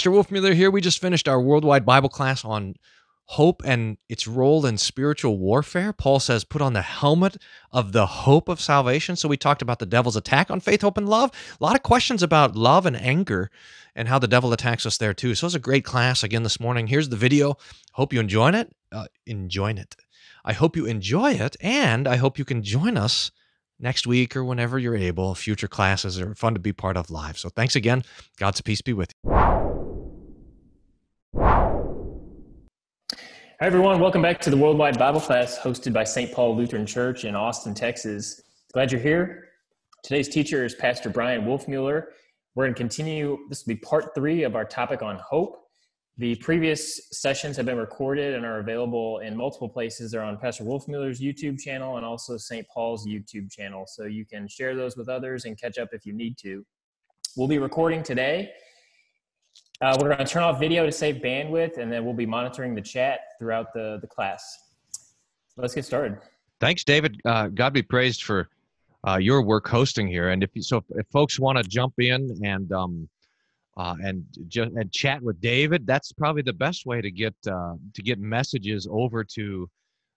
Pastor Wolfmueller here. We just finished our worldwide Bible class on hope and its role in spiritual warfare. Paul says, put on the helmet of the hope of salvation. So we talked about the devil's attack on faith, hope, and love. A lot of questions about love and anger and how the devil attacks us there too. So it's a great class again this morning. Here's the video. Hope you enjoyed it. Uh, it. I hope you enjoy it, and I hope you can join us next week or whenever you're able. Future classes are fun to be part of live. So thanks again. God's peace be with you. Hi, everyone. Welcome back to the Worldwide Bible Class hosted by St. Paul Lutheran Church in Austin, Texas. Glad you're here. Today's teacher is Pastor Bryan Wolfmueller. We're going to continue, this will be part three of our topic on hope. The previous sessions have been recorded and are available in multiple places. They're on Pastor Wolfmueller's YouTube channel and also St. Paul's YouTube channel. So you can share those with others and catch up if you need to. We'll be recording today. Uh, we're going to turn off video to save bandwidth, and then we'll be monitoring the chat throughout the, the class. let's get started. Thanks, David. Uh, God be praised for uh, your work hosting here. And if so, if folks want to jump in and um, uh, and just and chat with David. That's probably the best way to get uh, to get messages over to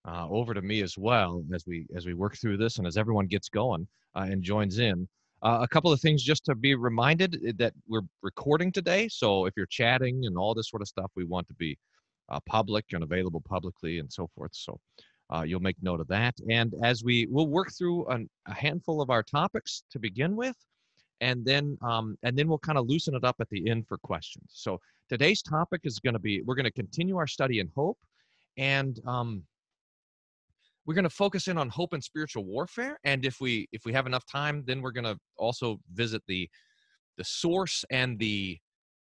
uh, over to me as well as we as we work through this and as everyone gets going and joins in. Uh, a couple of things just to be reminded eh, that we're recording today. So if you're chatting and all this sort of stuff, we want to be uh, public and available publicly and so forth. So. you'll make note of that. And as we will work through an, a handful of our topics to begin with, and then um, and then we'll kind of loosen it up at the end for questions. So today's topic is going to be we're going to continue our study in hope, and um, we're going to focus in on hope and spiritual warfare. And if we if we have enough time, then we're going to also visit the the source and the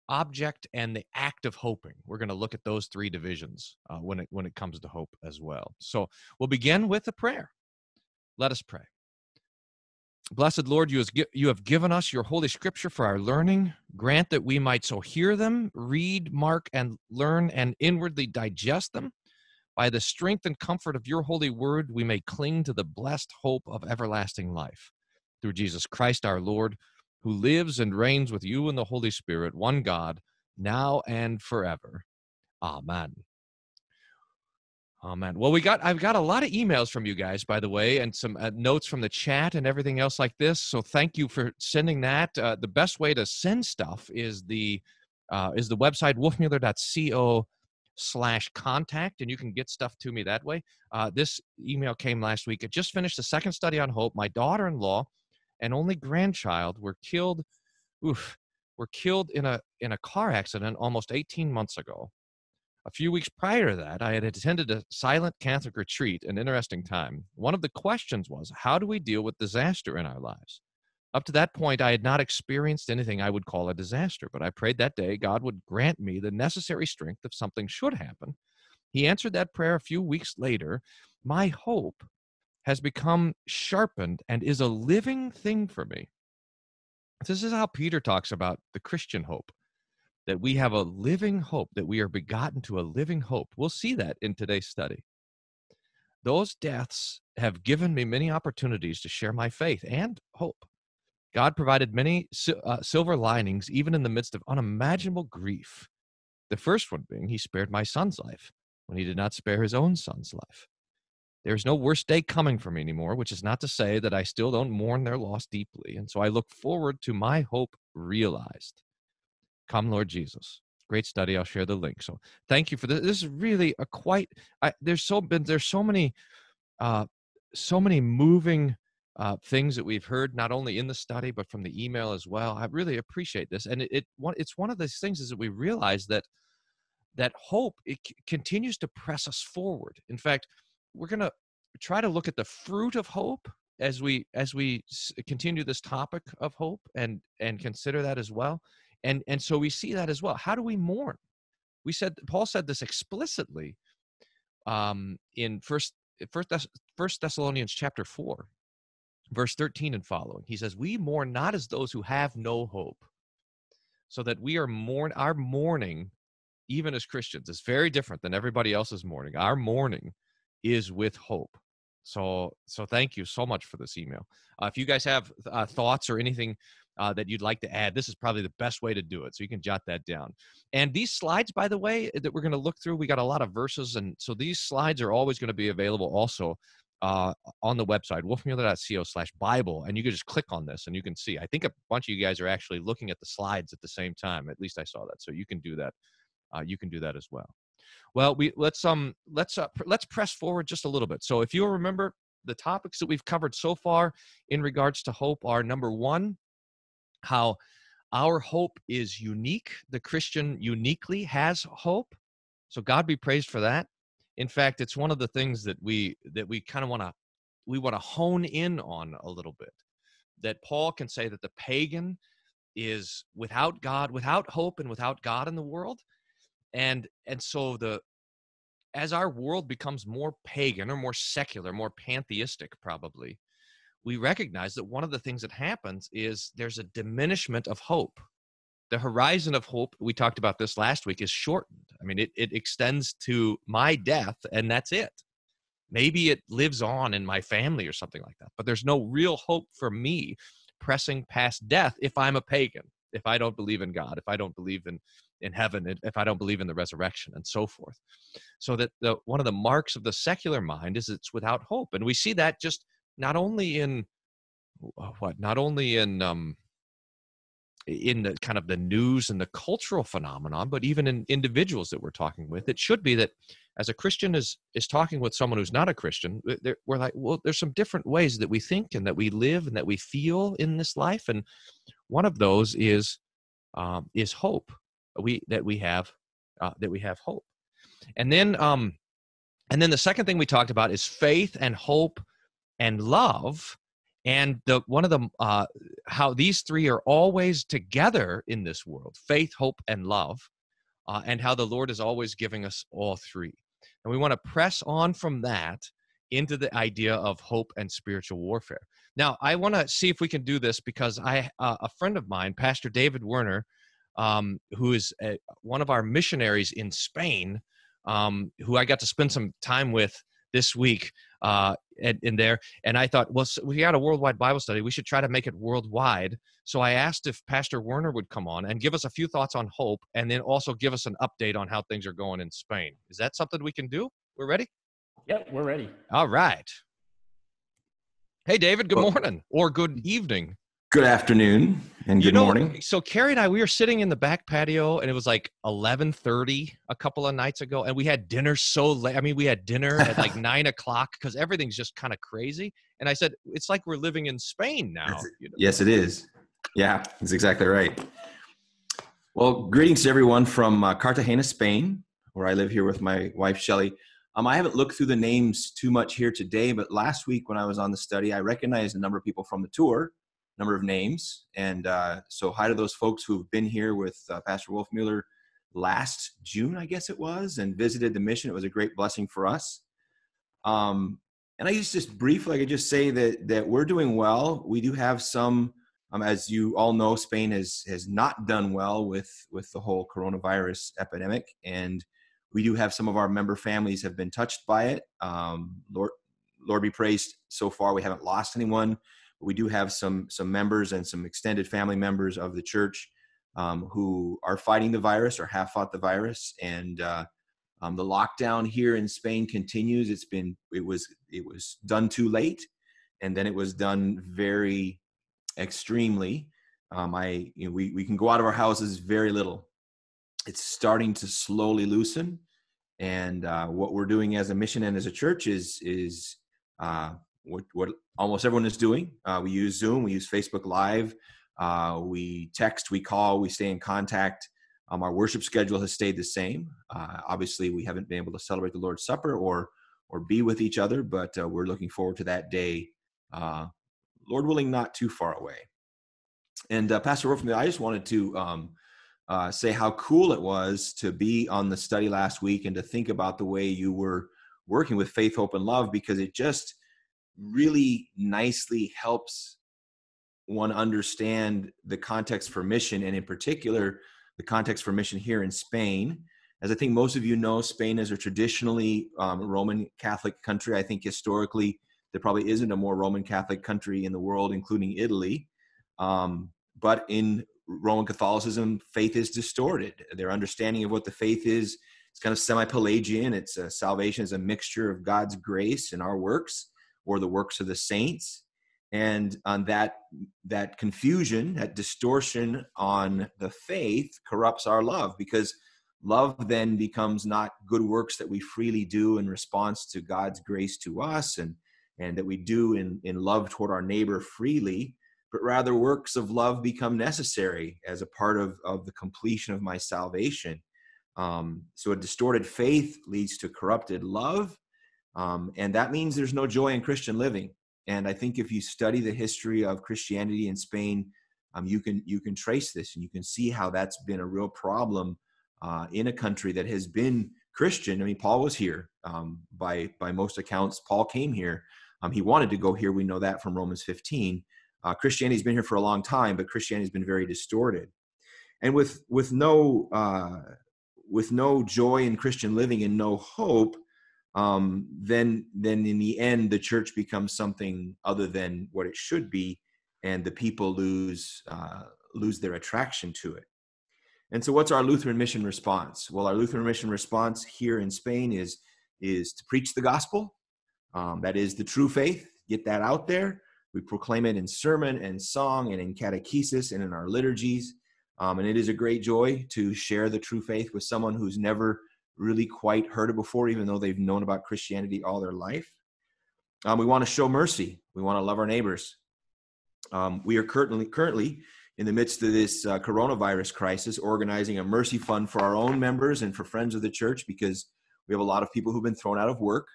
object and the act of hoping. We're going to look at those three divisions uh, when it when it comes to hope as well. So we'll begin with a prayer. Let us pray. Blessed Lord, you, you have given us your holy scripture for our learning. Grant that we might so hear them, read, mark, and learn, and inwardly digest them. By the strength and comfort of your holy word, we may cling to the blessed hope of everlasting life. Through Jesus Christ our Lord, who lives and reigns with you in the Holy Spirit, one God, now and forever. Amen. Man. Well, we got I've got a lot of emails from you guys, by the way, and some uh, notes from the chat and everything else like this. So thank you for sending that. Uh, the best way to send stuff is the uh, is the website wolfmueller.co slash contact, and you can get stuff to me that way. Uh, this email came last week. I just finished the second study on hope. My daughter-in-law and only grandchild were killed. Oof, were killed in a in a car accident almost 18 months ago. A few weeks prior to that, I had attended a silent Catholic retreat, an interesting time. One of the questions was how do we deal with disaster in our lives? Up to that point, I had not experienced anything I would call a disaster, but I prayed that day God would grant me the necessary strength if something should happen. He answered that prayer a few weeks later. My hope has become sharpened and is a living thing for me. This is how Peter talks about the Christian hope that we have a living hope, that we are begotten to a living hope. We'll see that in today's study. Those deaths have given me many opportunities to share my faith and hope. God provided many uh, silver linings, even in the midst of unimaginable grief. The first one being, He spared my son's life when He did not spare His own son's life. There's no worse day coming for me anymore, which is not to say that I still don't mourn their loss deeply. And so I look forward to my hope realized. Come, Lord Jesus. Great study. I'll share the link. So thank you for this. This is really a quite. I, there's so been there's so many, uh, so many moving uh, things that we've heard not only in the study but from the email as well. I really appreciate this, and it, it it's one of those things is that we realize that that hope it c- continues to press us forward. In fact, we're going to try to look at the fruit of hope as we as we continue this topic of hope and and consider that as well and and so we see that as well how do we mourn we said paul said this explicitly um in first first first thessalonians chapter 4 verse 13 and following he says we mourn not as those who have no hope so that we are mourn our mourning even as christians is very different than everybody else's mourning our mourning is with hope so so thank you so much for this email uh, if you guys have uh, thoughts or anything uh, that you'd like to add, this is probably the best way to do it. So you can jot that down. And these slides, by the way, that we're going to look through, we got a lot of verses. And so these slides are always going to be available also uh, on the website, wolfmueller.co slash Bible. And you can just click on this and you can see. I think a bunch of you guys are actually looking at the slides at the same time. At least I saw that. So you can do that. Uh, you can do that as well. Well, we let's um let's uh, pr- let's press forward just a little bit. So if you'll remember, the topics that we've covered so far in regards to hope are number one, how our hope is unique. The Christian uniquely has hope. So God be praised for that. In fact, it's one of the things that we that we kind of want to we want to hone in on a little bit. That Paul can say that the pagan is without God, without hope and without God in the world. And and so the as our world becomes more pagan or more secular, more pantheistic probably, we recognize that one of the things that happens is there's a diminishment of hope. The horizon of hope, we talked about this last week, is shortened. I mean, it, it extends to my death, and that's it. Maybe it lives on in my family or something like that, but there's no real hope for me pressing past death if I'm a pagan, if I don't believe in God, if I don't believe in, in heaven, if I don't believe in the resurrection, and so forth. So that the, one of the marks of the secular mind is it's without hope. And we see that just not only in uh, what not only in um in the kind of the news and the cultural phenomenon but even in individuals that we're talking with it should be that as a christian is is talking with someone who's not a christian we're like well there's some different ways that we think and that we live and that we feel in this life. And one of those is um, is hope. We that we have uh, that we have hope. And then um and then the second thing we talked about is faith and hope and love and the one of the uh, how these three are always together in this world faith hope and love uh, and how the lord is always giving us all three. And we want to press on from that into the idea of hope and spiritual warfare. Now i want to see if we can do this because i uh, a friend of mine pastor david werner um, who is a, one of our missionaries in spain um, who i got to spend some time with this week uh, in, in there. And I thought, well, so we got a worldwide Bible study. We should try to make it worldwide. So I asked if Pastor Werner would come on and give us a few thoughts on hope and then also give us an update on how things are going in Spain. Is that something we can do? We're ready? Yep, we're ready. All right. Hey, David, good well, morning or good evening. Good afternoon and good you know, morning. So Carrie and I, we were sitting in the back patio, and it was like eleven thirty a couple of nights ago, and we had dinner so late. I mean, we had dinner at like nine o'clock because everything's just kind of crazy. And I said, it's like we're living in Spain now. You know? Yes, it is. Yeah, that's exactly right. Well, greetings to everyone from uh, Cartagena, Spain, where I live here with my wife Shelly. Um, I haven't looked through the names too much here today, but last week when I was on the study, I recognized a number of people from the tour number of names. And uh, so, hi to those folks who've been here with uh, Pastor Wolfmueller last June, I guess it was, and visited the mission. It was a great blessing for us. Um, and I just just briefly, I could just say that that we're doing well. We do have some, um, as you all know, Spain has has not done well with with the whole coronavirus epidemic, and we do have some of our member families have been touched by it. Um, Lord, Lord be praised. So far, we haven't lost anyone we do have some some members and some extended family members of the church um, who are fighting the virus or have fought the virus. And uh, um, the lockdown here in spain continues. It's been it was it was done too late and then it was done very extremely. Um, i you know, we, we can go out of our houses very little. It's starting to slowly loosen and uh, what we're doing as a mission and as a church is is uh, what, what almost everyone is doing. Uh, we use Zoom, we use Facebook Live, uh, we text, we call, we stay in contact. Um, our worship schedule has stayed the same. Uh, obviously, we haven't been able to celebrate the Lord's Supper or or be with each other, but uh, we're looking forward to that day. Uh, Lord willing, not too far away. And uh, Pastor Wolfman, I just wanted to um, say how cool it was to be on the study last week and to think about the way you were working with faith, hope, and love because it just really nicely helps one understand the context for mission and in particular the context for mission here in spain as i think most of you know spain is a traditionally um, roman catholic country i think historically there probably isn't a more roman catholic country in the world including italy um, but in Roman Catholicism, faith is distorted. Their understanding of what the faith is it's kind of semi-Pelagian. It's a, salvation is a mixture of God's grace and our works, or the works of the saints. And on that that confusion, that distortion on the faith corrupts our love because love then becomes not good works that we freely do in response to God's grace to us and and that we do in, in love toward our neighbor freely, but rather works of love become necessary as a part of, of the completion of my salvation. Um, so a distorted faith leads to corrupted love. Um, and that means there's no joy in Christian living. And I think if you study the history of Christianity in Spain, um, you can you can trace this and you can see how that's been a real problem uh, in a country that has been Christian. I mean, Paul was here um, by by most accounts. Paul came here. Um, he wanted to go here. We know that from Romans 15. Uh, Christianity's been here for a long time, but Christianity's been very distorted. And with with no uh, with no joy in Christian living and no hope, um, then then in the end the church becomes something other than what it should be, and the people lose uh, lose their attraction to it. And so, what's our Lutheran mission response? Well, our Lutheran mission response here in Spain is is to preach the gospel. Um, that is the true faith. Get that out there. We proclaim it in sermon and song and in catechesis and in our liturgies. Um, and it is a great joy to share the true faith with someone who's never really quite heard it before, even though they've known about Christianity all their life. Um, we want to show mercy. We want to love our neighbors. Um, we are currently currently in the midst of this uh, coronavirus crisis, organizing a mercy fund for our own members and for friends of the church because we have a lot of people who've been thrown out of work.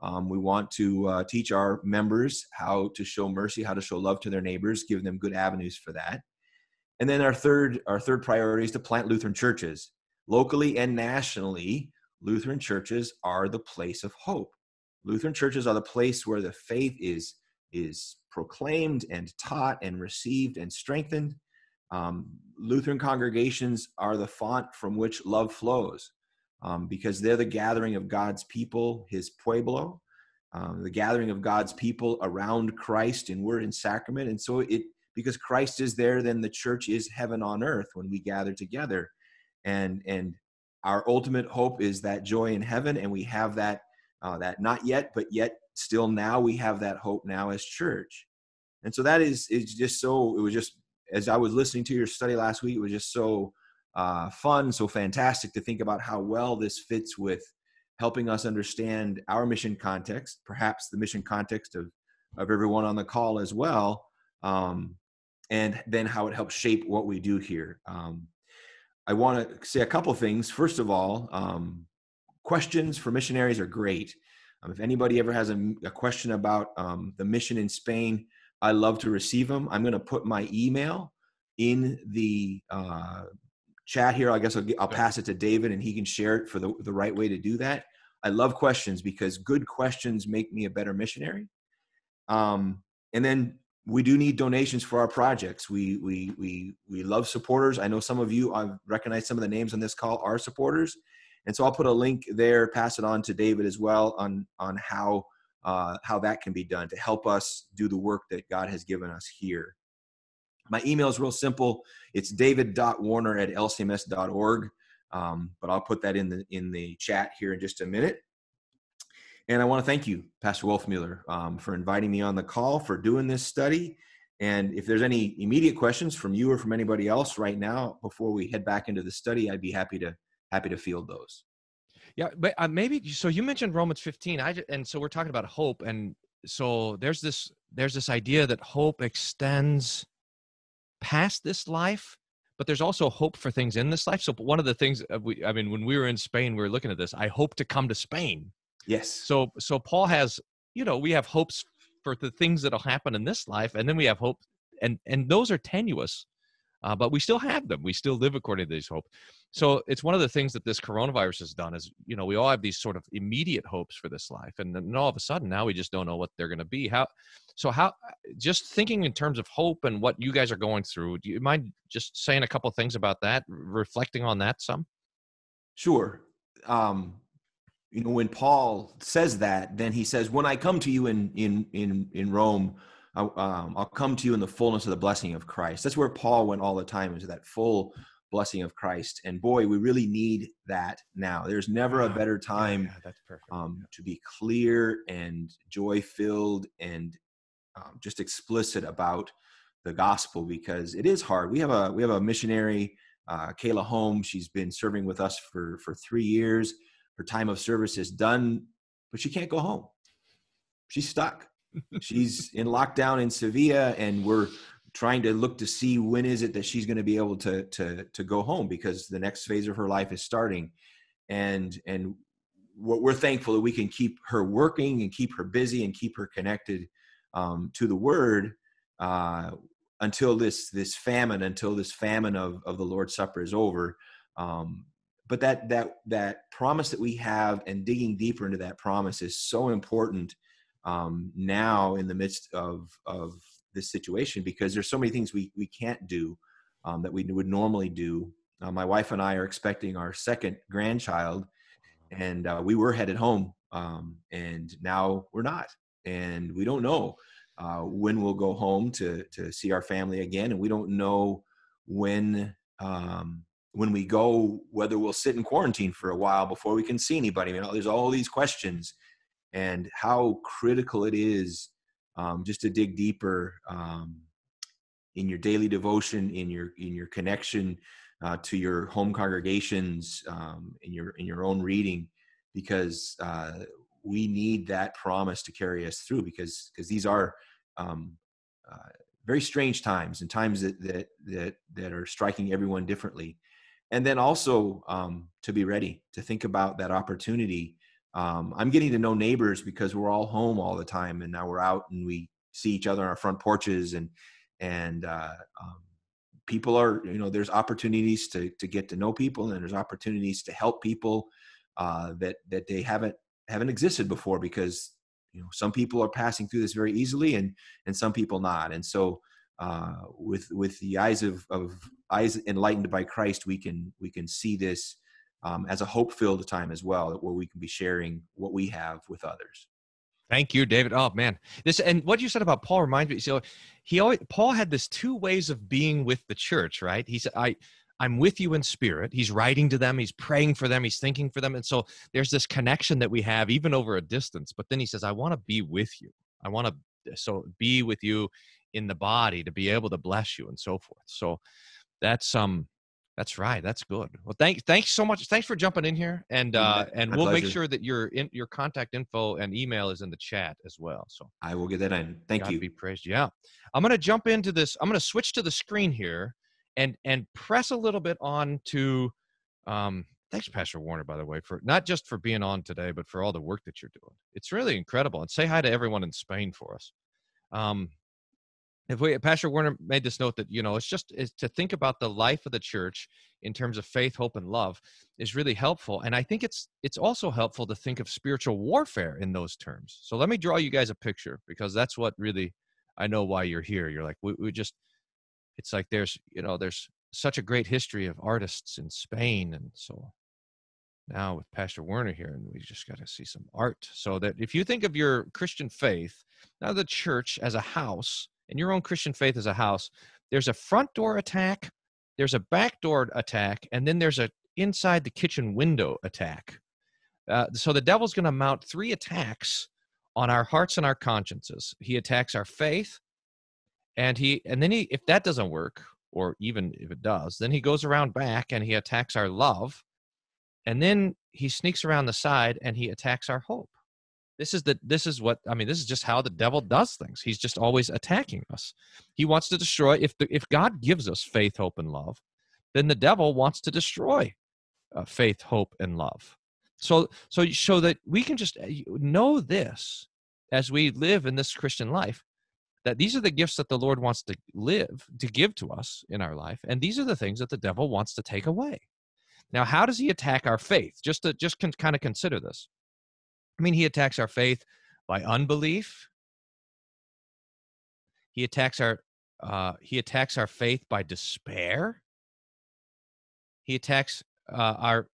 Um, we want to uh, teach our members how to show mercy, how to show love to their neighbors, give them good avenues for that. And then our third, our third priority is to plant Lutheran churches. Locally and nationally, Lutheran churches are the place of hope. Lutheran churches are the place where the faith is, is proclaimed and taught and received and strengthened. Um, Lutheran congregations are the font from which love flows um, because they're the gathering of God's people, his pueblo, um, the gathering of God's people around Christ in word and sacrament. And so it because Christ is there, then the church is heaven on earth when we gather together. And and our ultimate hope is that joy in heaven, and we have that uh, that not yet, but yet still now we have that hope now as church. And so that is is just so it was just as I was listening to your study last week, it was just so uh, fun, so fantastic to think about how well this fits with helping us understand our mission context, perhaps the mission context of of everyone on the call as well. Um, and then how it helps shape what we do here. Um, I want to say a couple things. First of all, um, questions for missionaries are great. Um, if anybody ever has a, a question about um, the mission in Spain, I love to receive them. I'm going to put my email in the uh, chat here. I guess I'll, I'll, pass it to David and he can share it for the, the right way to do that. I love questions because good questions make me a better missionary. Um, and then we do need donations for our projects. We we we we love supporters. I know some of you I've recognized some of the names on this call are supporters, and so I'll put a link there. Pass it on to David as well on on how uh, how that can be done to help us do the work that God has given us here. My email is real simple. It's david.warner at lcms.org. Um, but I'll put that in the in the chat here in just a minute. And I want to thank you, Pastor Wolfmueller, um, for inviting me on the call, for doing this study. And if there's any immediate questions from you or from anybody else right now before we head back into the study, I'd be happy to happy to field those. Yeah, but uh, maybe so. You mentioned Romans 15, I and so we're talking about hope, and so there's this there's this idea that hope extends past this life, but there's also hope for things in this life. So one of the things uh, we, I mean, when we were in Spain, we were looking at this. I hope to come to Spain Yes. So so Paul has, you know, we have hopes for the things that'll happen in this life, and then we have hope, and and those are tenuous, uh, but we still have them. We still live according to these hopes. So it's one of the things that this coronavirus has done is, you know, we all have these sort of immediate hopes for this life, and then all of a sudden now we just don't know what they're going to be. How? So how? Just thinking in terms of hope and what you guys are going through. Do you mind just saying a couple things about that, reflecting on that some? Sure. Um, you know when paul says that then he says when i come to you in in in in rome um, I'll come to you in the fullness of the blessing of Christ. That's where Paul went all the time, into that full blessing of Christ. And boy, we really need that now. There's never a better time Yeah, that's perfect. um, to be clear and joy filled and um, just explicit about the gospel because it is hard. We have a we have a missionary, uh, Kayla Holmes. She's been serving with us for for three years. Her time of service is done, but she can't go home. She's stuck. she's in lockdown in Sevilla, and we're trying to look to see when is it that she's going to be able to to to go home because the next phase of her life is starting, and and we're we're thankful that we can keep her working and keep her busy and keep her connected um, to the Word uh, until this this famine, until this famine of of the Lord's Supper is over. Um, but that that that promise that we have and digging deeper into that promise is so important um, now in the midst of of this situation because there's so many things we we can't do um, that we would normally do. Uh, my wife and I are expecting our second grandchild, and uh, we were headed home, um, and now we're not, and we don't know uh, when we'll go home to to see our family again, and we don't know when um, when we go whether we'll sit in quarantine for a while before we can see anybody. You know, there's all these questions, and how critical it is um, just to dig deeper um, in your daily devotion, in your in your connection uh, to your home congregations, um, in your in your own reading, because uh, we need that promise to carry us through. Because because these are um, uh, very strange times and times that that that that are striking everyone differently. And then also um, to be ready to think about that opportunity. Um, i'm getting to know neighbors because we're all home all the time and now we're out and we see each other on our front porches and and uh, um, people are you know there's opportunities to to get to know people and there's opportunities to help people uh, that that they haven't haven't existed before because you know some people are passing through this very easily and and some people not. And so uh, with with the eyes of of eyes enlightened by Christ we can we can see this um, as a hope filled time as well, where we can be sharing what we have with others. Thank you, David. Oh man, this and what you said about Paul reminds me. So he always Paul had this two ways of being with the church, right? He said, "I." I'm with you in spirit. He's writing to them. He's praying for them. He's thinking for them. And so there's this connection that we have even over a distance. But then he says, I want to be with you. I want to so be with you in the body to be able to bless you and so forth. So that's um that's right. That's good. Well, thank thanks so much. Thanks for jumping in here, and uh, and My we'll make sure that your in, your contact info and email is in the chat as well. So I will get that in. Thank God you. be praised. Yeah, I'm gonna jump into this. I'm gonna switch to the screen here, and and press a little bit on to. Um, thanks, Pastor Warner, by the way, for not just for being on today, but for all the work that you're doing. It's really incredible. And say hi to everyone in Spain for us. Um, if we pastor Werner made this note that you know it's just is to think about the life of the church in terms of faith hope and love is really helpful. And i think it's it's also helpful to think of spiritual warfare in those terms. So let me draw you guys a picture because that's what really i know why you're here. You're like we, we just it's like there's you know there's such a great history of artists in spain and so now with pastor werner here and we just got to see some art. So that if you think of your christian faith now the church as a house and your own Christian faith as a house, there's a front door attack, there's a back door attack, and then there's a inside the kitchen window attack. Uh, so the devil's going to mount three attacks on our hearts and our consciences. He attacks our faith, and he and then he if that doesn't work, or even if it does, then he goes around back and he attacks our love, and then he sneaks around the side and he attacks our hope this is the this is what i mean this is just how the devil does things. He's just always attacking us. He wants to destroy if the, if god gives us faith hope and love then the devil wants to destroy uh, faith hope and love. So so so that we can just uh, know this as we live in this christian life that these are the gifts that the lord wants to live to give to us in our life and these are the things that the devil wants to take away. Now how does he attack our faith? Just to just con- kind of consider this I mean, he attacks our faith by unbelief. He attacks our uh, he attacks our faith by despair. He attacks uh, our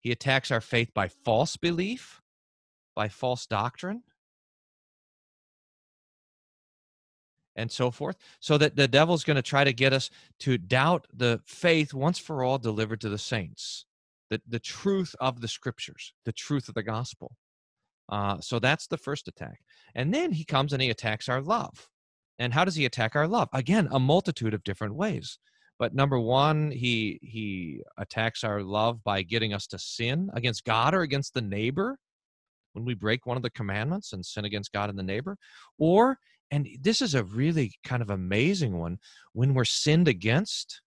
he attacks our faith by false belief, by false doctrine. and so forth so that the devil's going to try to get us to doubt the faith once for all delivered to the saints the, the truth of the scriptures the truth of the gospel uh, so that's the first attack. And then he comes and he attacks our love. And how does he attack our love? Again a multitude of different ways. But number one he he attacks our love by getting us to sin against god or against the neighbor when we break one of the commandments and sin against god and the neighbor. Or and this is a really kind of amazing one when we're sinned against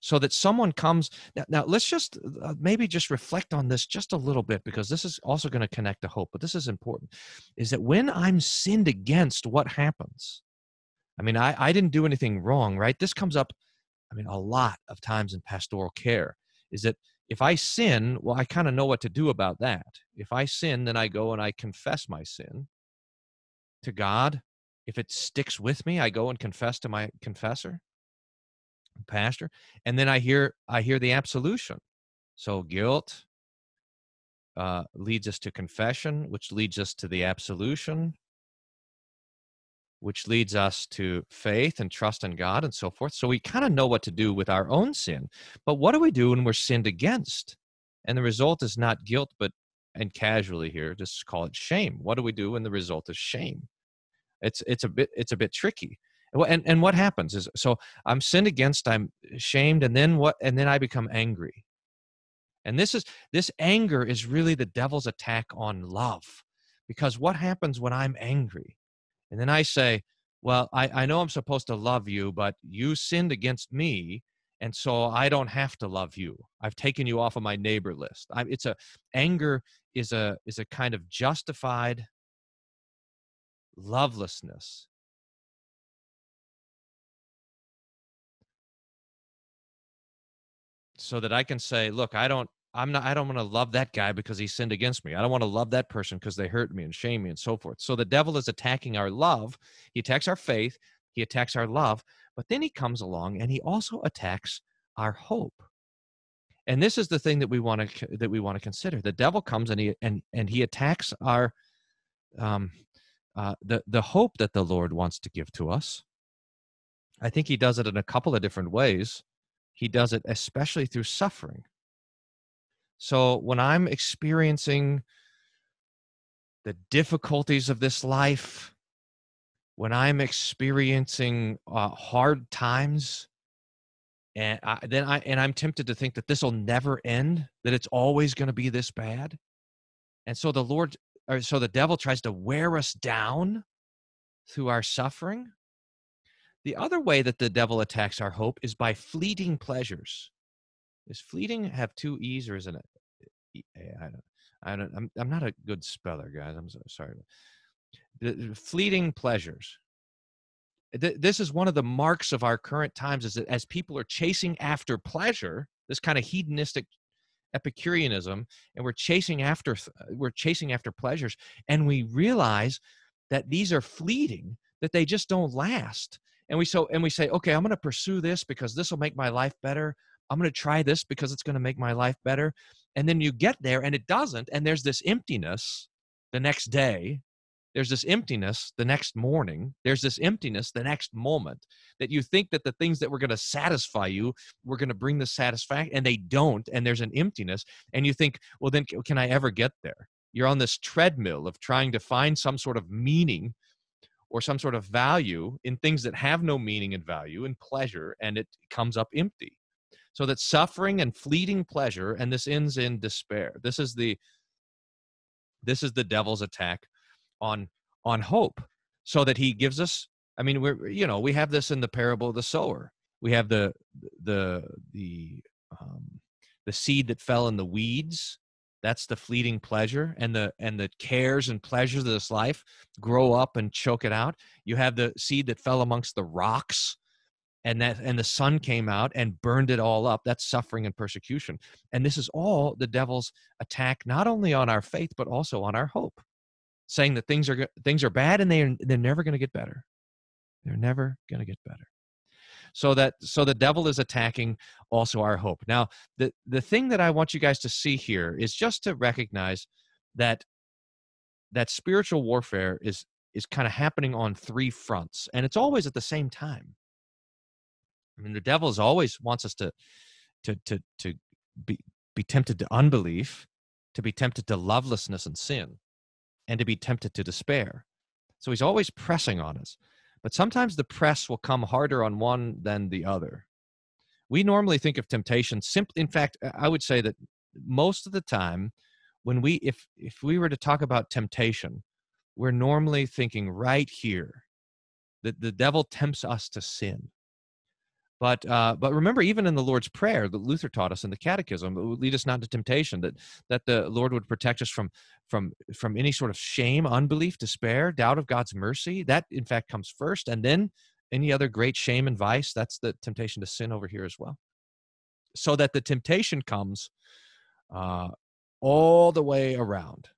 so that someone comes now, now let's just uh, maybe just reflect on this just a little bit because this is also going to connect to hope but this is important is that when i'm sinned against what happens? I mean i, I didn't do anything wrong right? This comes up i mean a lot of times in pastoral care is that if i sin well i kind of know what to do about that. If i sin then i go and i confess my sin to God. If it sticks with me, I go and confess to my confessor, pastor, and then I hear I hear the absolution. So guilt uh, leads us to confession, which leads us to the absolution, which leads us to faith and trust in God and so forth. So we kind of know what to do with our own sin. But what do we do when we're sinned against? And the result is not guilt, but and casually here, just call it shame. What do we do when the result is shame? It's it's a bit it's a bit tricky. And and what happens is so I'm sinned against, I'm shamed, and then what? And then I become angry. And this is this anger is really the devil's attack on love, because what happens when I'm angry, and then I say, well, I, I know I'm supposed to love you, but you sinned against me, and so I don't have to love you. I've taken you off of my neighbor list. I, it's a anger is a is a kind of justified lovelessness. So that I can say, look, I don't I'm not I don't want to love that guy because he sinned against me. I don't want to love that person because they hurt me and shame me and so forth. So the devil is attacking our love. He attacks our faith, he attacks our love, but then he comes along and he also attacks our hope. And this is the thing that we want to that we want to consider. The devil comes and he and and he attacks our um uh, the the hope that the Lord wants to give to us. I think He does it in a couple of different ways. He does it especially through suffering. So when I'm experiencing the difficulties of this life, when I'm experiencing uh, hard times, and I, then I and I'm tempted to think that this will never end, that it's always going to be this bad, and so the Lord, or so the devil tries to wear us down through our suffering. The other way that the devil attacks our hope is by fleeting pleasures. Is fleeting have two e's or is it? A, I don't. I don't. I'm. I'm not a good speller, guys. I'm so sorry. The fleeting pleasures. This is one of the marks of our current times. Is that as people are chasing after pleasure, this kind of hedonistic epicureanism and we're chasing after uh, we're chasing after pleasures and we realize that these are fleeting that they just don't last and we so and we say okay i'm going to pursue this because this will make my life better. I'm going to try this because it's going to make my life better. And then you get there and it doesn't and there's this emptiness the next day there's this emptiness the next morning there's this emptiness the next moment that you think that the things that were going to satisfy you were going to bring the satisfaction and they don't and there's an emptiness and you think well then can i ever get there? You're on this treadmill of trying to find some sort of meaning or some sort of value in things that have no meaning and value and pleasure and it comes up empty. So that suffering and fleeting pleasure and this ends in despair. This is the this is the devil's attack on on hope so that he gives us i mean we're you know we have this in the parable of the sower. We have the the the um, the seed that fell in the weeds that's the fleeting pleasure and the and the cares and pleasures of this life grow up and choke it out you have the seed that fell amongst the rocks and that and the sun came out and burned it all up that's suffering and persecution and this is all the devil's attack not only on our faith but also on our hope saying that things are things are bad and they are, they're never going to get better. They're never going to get better. So that so the devil is attacking also our hope. Now, the the thing that I want you guys to see here is just to recognize that that spiritual warfare is is kind of happening on three fronts, and it's always at the same time. I mean, the devil is always wants us to to to to be be tempted to unbelief, to be tempted to lovelessness and sin, and to be tempted to despair. So he's always pressing on us. But sometimes the press will come harder on one than the other. We normally think of temptation simply in fact, I would say that most of the time when we if if we were to talk about temptation, we're normally thinking right here that the devil tempts us to sin. But uh, but remember, even in the Lord's Prayer that Luther taught us in the Catechism, it would lead us not into temptation. That that the Lord would protect us from from from any sort of shame, unbelief, despair, doubt of God's mercy. That in fact comes first, and then any other great shame and vice. That's the temptation to sin over here as well. So that the temptation comes uh, all the way around,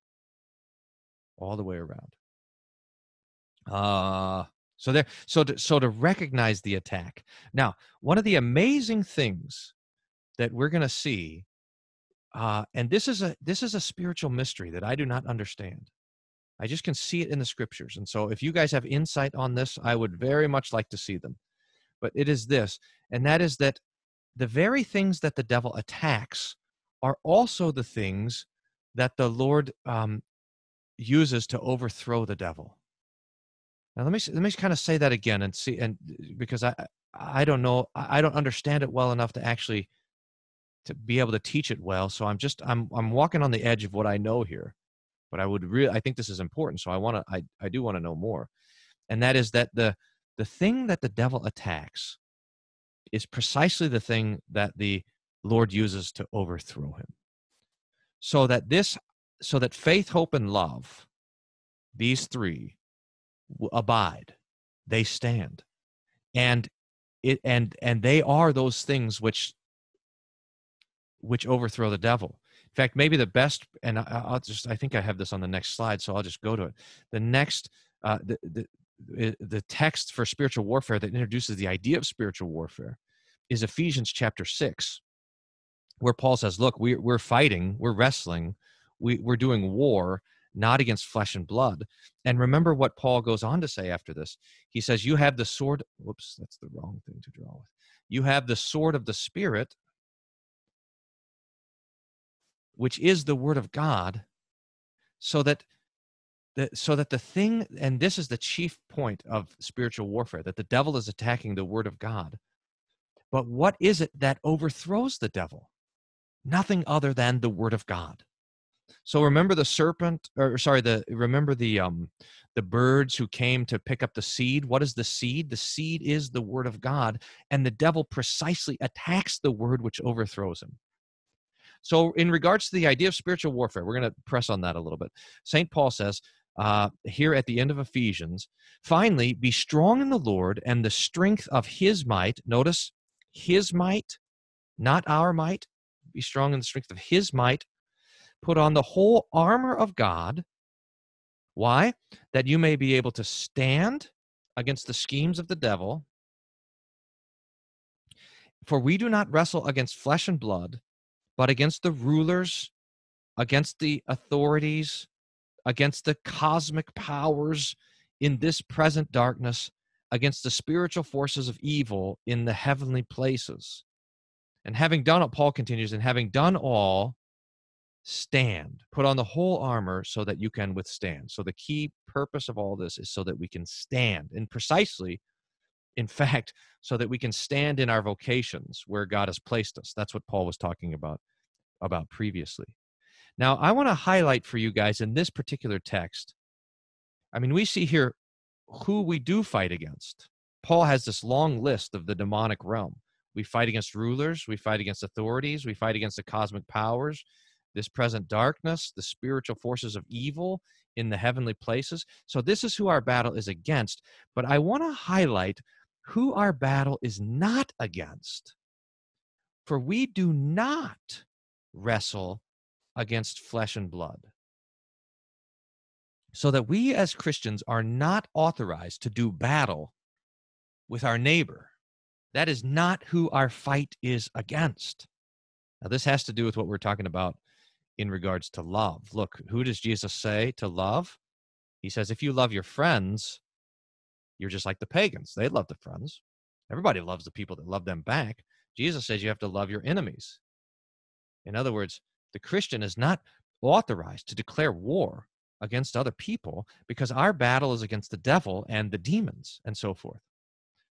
all the way around. Uh, so there, so to, so to recognize the attack. Now, one of the amazing things that we're going to see, uh, and this is a this is a spiritual mystery that I do not understand. I just can see it in the scriptures, and so if you guys have insight on this, I would very much like to see them. But it is this, and that is that the very things that the devil attacks are also the things that the Lord um, uses to overthrow the devil. Now let me let me kind of say that again and see and uh, because I I don't know I don't understand it well enough to actually to be able to teach it well. So I'm just I'm I'm walking on the edge of what I know here, but I would really I think this is important. So I want to I I do want to know more, and that is that the the thing that the devil attacks is precisely the thing that the Lord uses to overthrow him. So that this so that faith, hope, and love, these three abide. They stand. And it and and they are those things which which overthrow the devil. In fact maybe the best and I, will just i think i have this on the next slide so i'll just go to it. The next uh, the, the the text for spiritual warfare that introduces the idea of spiritual warfare is ephesians chapter 6 where paul says look we, we're fighting we're wrestling we, we're doing war not against flesh and blood. And remember what Paul goes on to say after this. He says, You have the sword. Whoops, that's the wrong thing to draw with. You have the sword of the Spirit, which is the word of God, so that the, so that the thing, and this is the chief point of spiritual warfare, that the devil is attacking the word of God. But what is it that overthrows the devil? Nothing other than the word of God. So remember the serpent, or sorry, the remember the um the birds who came to pick up the seed. What is the seed? The seed is the word of God, and the devil precisely attacks the word which overthrows him. So, in regards to the idea of spiritual warfare, we're going to press on that a little bit. St. Paul says uh, here at the end of Ephesians, finally, be strong in the Lord and the strength of his might. Notice his might, not our might. Be strong in the strength of his might Put on the whole armor of God. Why? That you may be able to stand against the schemes of the devil. For we do not wrestle against flesh and blood, but against the rulers, against the authorities, against the cosmic powers in this present darkness, against the spiritual forces of evil in the heavenly places. And having done it, Paul continues, and having done all, stand. Put on the whole armor so that you can withstand. So the key purpose of all this is so that we can stand and precisely in fact so that we can stand in our vocations where god has placed us. That's what paul was talking about about previously. Now i want to highlight for you guys in this particular text i mean we see here who we do fight against. Paul has this long list of the demonic realm. We fight against rulers we fight against authorities we fight against the cosmic powers this present darkness, the spiritual forces of evil in the heavenly places. So, this is who our battle is against. But I want to highlight who our battle is not against. For we do not wrestle against flesh and blood. So that we as Christians are not authorized to do battle with our neighbor. That is not who our fight is against. Now, this has to do with what we're talking about in regards to love. Look, who does Jesus say to love? He says, if you love your friends, you're just like the pagans. They love the friends. Everybody loves the people that love them back. Jesus says you have to love your enemies. In other words, the Christian is not authorized to declare war against other people because our battle is against the devil and the demons and so forth.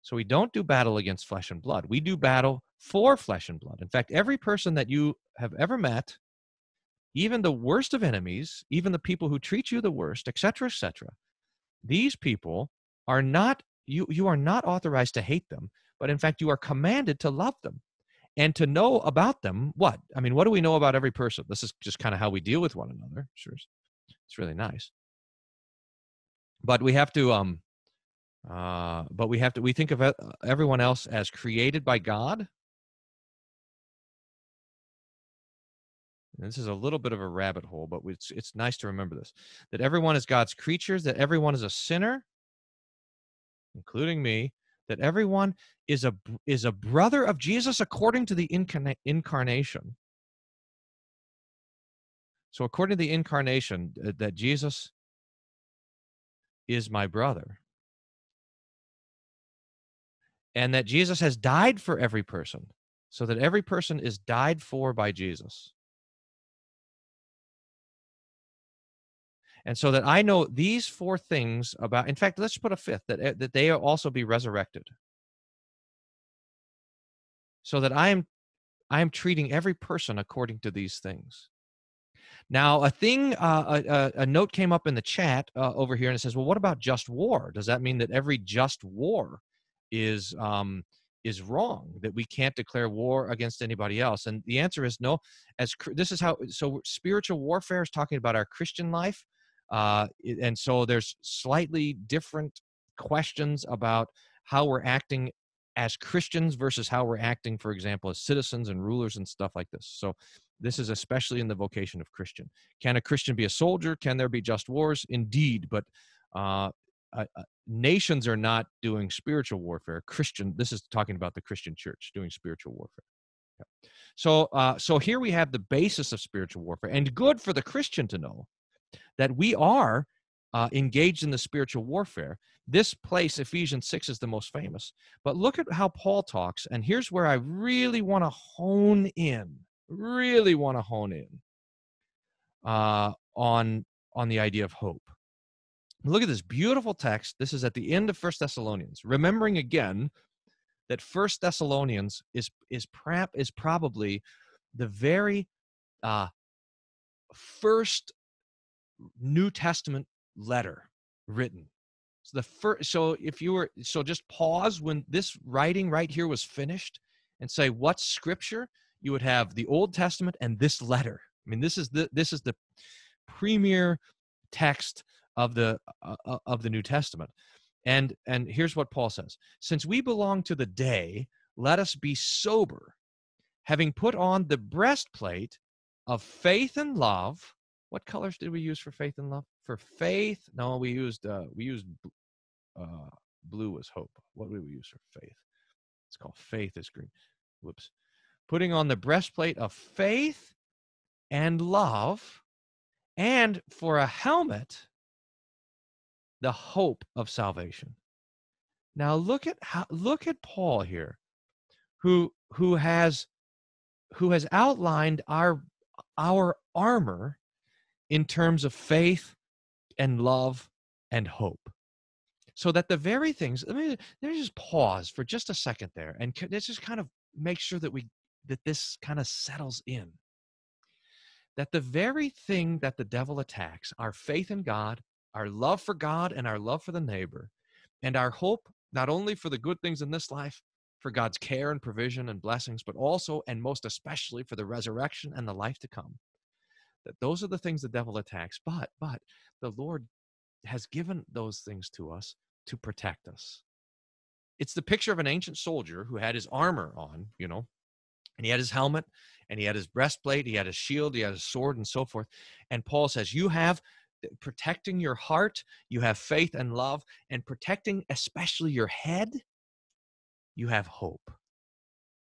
So we don't do battle against flesh and blood. We do battle for flesh and blood. In fact, every person that you have ever met, even the worst of enemies, even the people who treat you the worst, etc., etc., these people are not you you are not authorized to hate them, but in fact you are commanded to love them and to know about them what i mean what do we know about every person this is just kind of how we deal with one another sure it's really nice but we have to um uh but we have to we think of everyone else as created by god this is a little bit of a rabbit hole but it's it's nice to remember this that everyone is god's creatures that everyone is a sinner including me that everyone is a is a brother of Jesus according to the incarna- incarnation. So according to the incarnation uh, that Jesus is my brother. And that Jesus has died for every person so that every person is died for by Jesus. And so that I know these four things about, in fact, let's put a fifth that, eh, that they also be resurrected. So that I am I am treating every person according to these things. Now, a thing, uh, a, a, note came up in the chat uh, over here, and it says, "Well, what about just war? Does that mean that every just war is um, is wrong? That we can't declare war against anybody else?" And the answer is no. As this is how so spiritual warfare is talking about our Christian life, uh, and so there's slightly different questions about how we're acting as Christians versus how we're acting, for example, as citizens and rulers and stuff like this. So this is especially in the vocation of Christian. Can a Christian be a soldier? Can there be just wars? Indeed, but uh, uh, uh, nations are not doing spiritual warfare. Christian, this is talking about the Christian church doing spiritual warfare. Yeah. So, uh, so here we have the basis of spiritual warfare, and good for the Christian to know that we are uh, engaged in the spiritual warfare. This place, Ephesians 6, is the most famous. But look at how Paul talks, and here's where I really want to hone in, really want to hone in uh, on, on the idea of hope. Look at this beautiful text. This is at the end of First Thessalonians. Remembering again that First Thessalonians is is, is probably the very uh, first New Testament letter written. So the first, so if you were, so just pause when this writing right here was finished, and say what's scripture. You would have the Old Testament and this letter. I mean, this is the this is the premier text of the uh, uh of the New Testament. And and here's what Paul says: Since we belong to the day, let us be sober, having put on the breastplate of faith and love what colors did we use for faith and love? For faith, no, we used uh, we used uh, blue was hope. What did we use for faith? It's called faith is green. Whoops. Putting on the breastplate of faith and love, and for a helmet, the hope of salvation. Now look at how look at Paul here, who who has who has outlined our our armor in terms of faith and love and hope. So that the very things, let me, let me just pause for just a second there and let's just kind of make sure that we that this kind of settles in. That the very thing that the devil attacks, our faith in God, our love for God and our love for the neighbor, and our hope not only for the good things in this life, for God's care and provision and blessings, but also and most especially for the resurrection and the life to come that those are the things the devil attacks but but the lord has given those things to us to protect us. It's the picture of an ancient soldier who had his armor on you know and he had his helmet and he had his breastplate he had his shield he had his sword and so forth and paul says you have uh, protecting your heart you have faith and love and protecting especially your head you have hope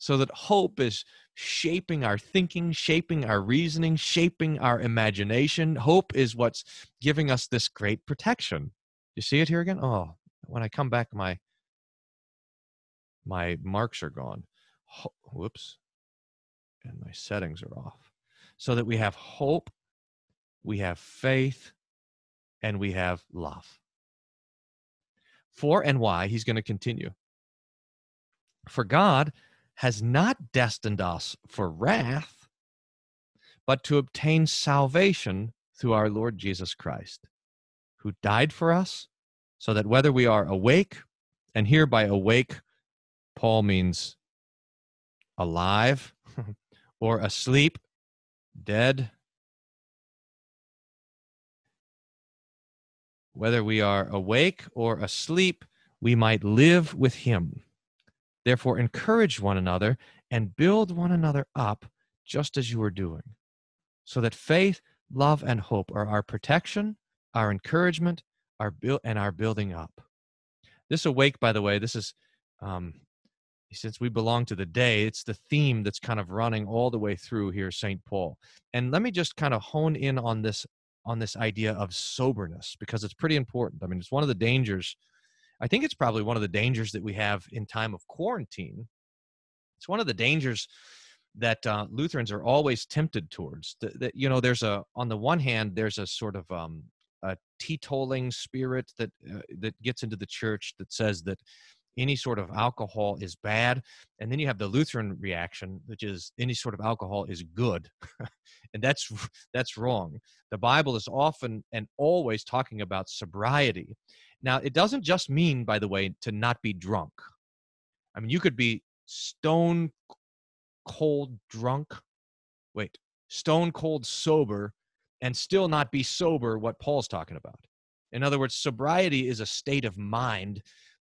So that hope is shaping our thinking, shaping our reasoning, shaping our imagination. Hope is what's giving us this great protection. You see it here again? Oh, when I come back, my my marks are gone. Ho- whoops. And my settings are off. So that we have hope, we have faith, and we have love. For and why, he's going to continue. For God has not destined us for wrath, but to obtain salvation through our Lord Jesus Christ, who died for us, so that whether we are awake, and here by awake, Paul means alive, or asleep, dead, whether we are awake or asleep, we might live with him. Therefore, encourage one another and build one another up just as you are doing, so that faith, love, and hope are our protection, our encouragement, our build, and our building up. This awake, by the way, this is um, since we belong to the day, it's the theme that's kind of running all the way through here, St. Paul. And let me just kind of hone in on this on this idea of soberness because it's pretty important. I mean, it's one of the dangers. I think it's probably one of the dangers that we have in time of quarantine. It's one of the dangers that uh, Lutherans are always tempted towards. That, you know, there's a on the one hand, there's a sort of um, a teetotaling spirit that uh, that gets into the church that says that any sort of alcohol is bad and then you have the lutheran reaction which is any sort of alcohol is good and that's that's wrong. The bible is often and always talking about sobriety. Now it doesn't just mean by the way to not be drunk. I mean you could be stone cold drunk wait stone cold sober and still not be sober what paul's talking about. In other words sobriety is a state of mind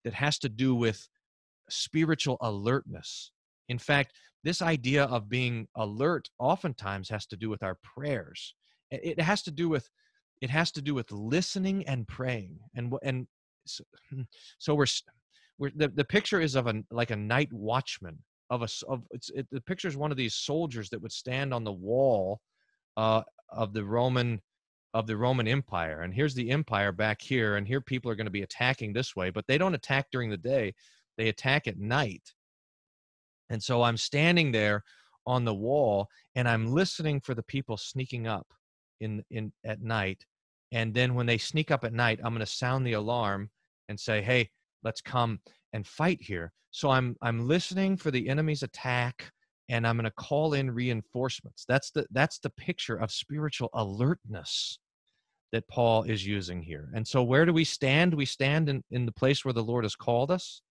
that has to do with spiritual alertness. In fact, this idea of being alert oftentimes has to do with our prayers. It has to do with it has to do with listening and praying. And and so, hmm, so we're we're the, the picture is of a like a night watchman of a of it's it, the picture is one of these soldiers that would stand on the wall uh, of the Roman of the Roman Empire. And here's the empire back here, and here people are going to be attacking this way, but they don't attack during the day, they attack at night. And so I'm standing there on the wall and I'm listening for the people sneaking up in in at night. And then when they sneak up at night, I'm going to sound the alarm and say, "Hey, let's come and fight here." So I'm I'm listening for the enemy's attack and I'm going to call in reinforcements. That's the that's the picture of spiritual alertness that Paul is using here. And so where do we stand? We stand in, in the place where the Lord has called us.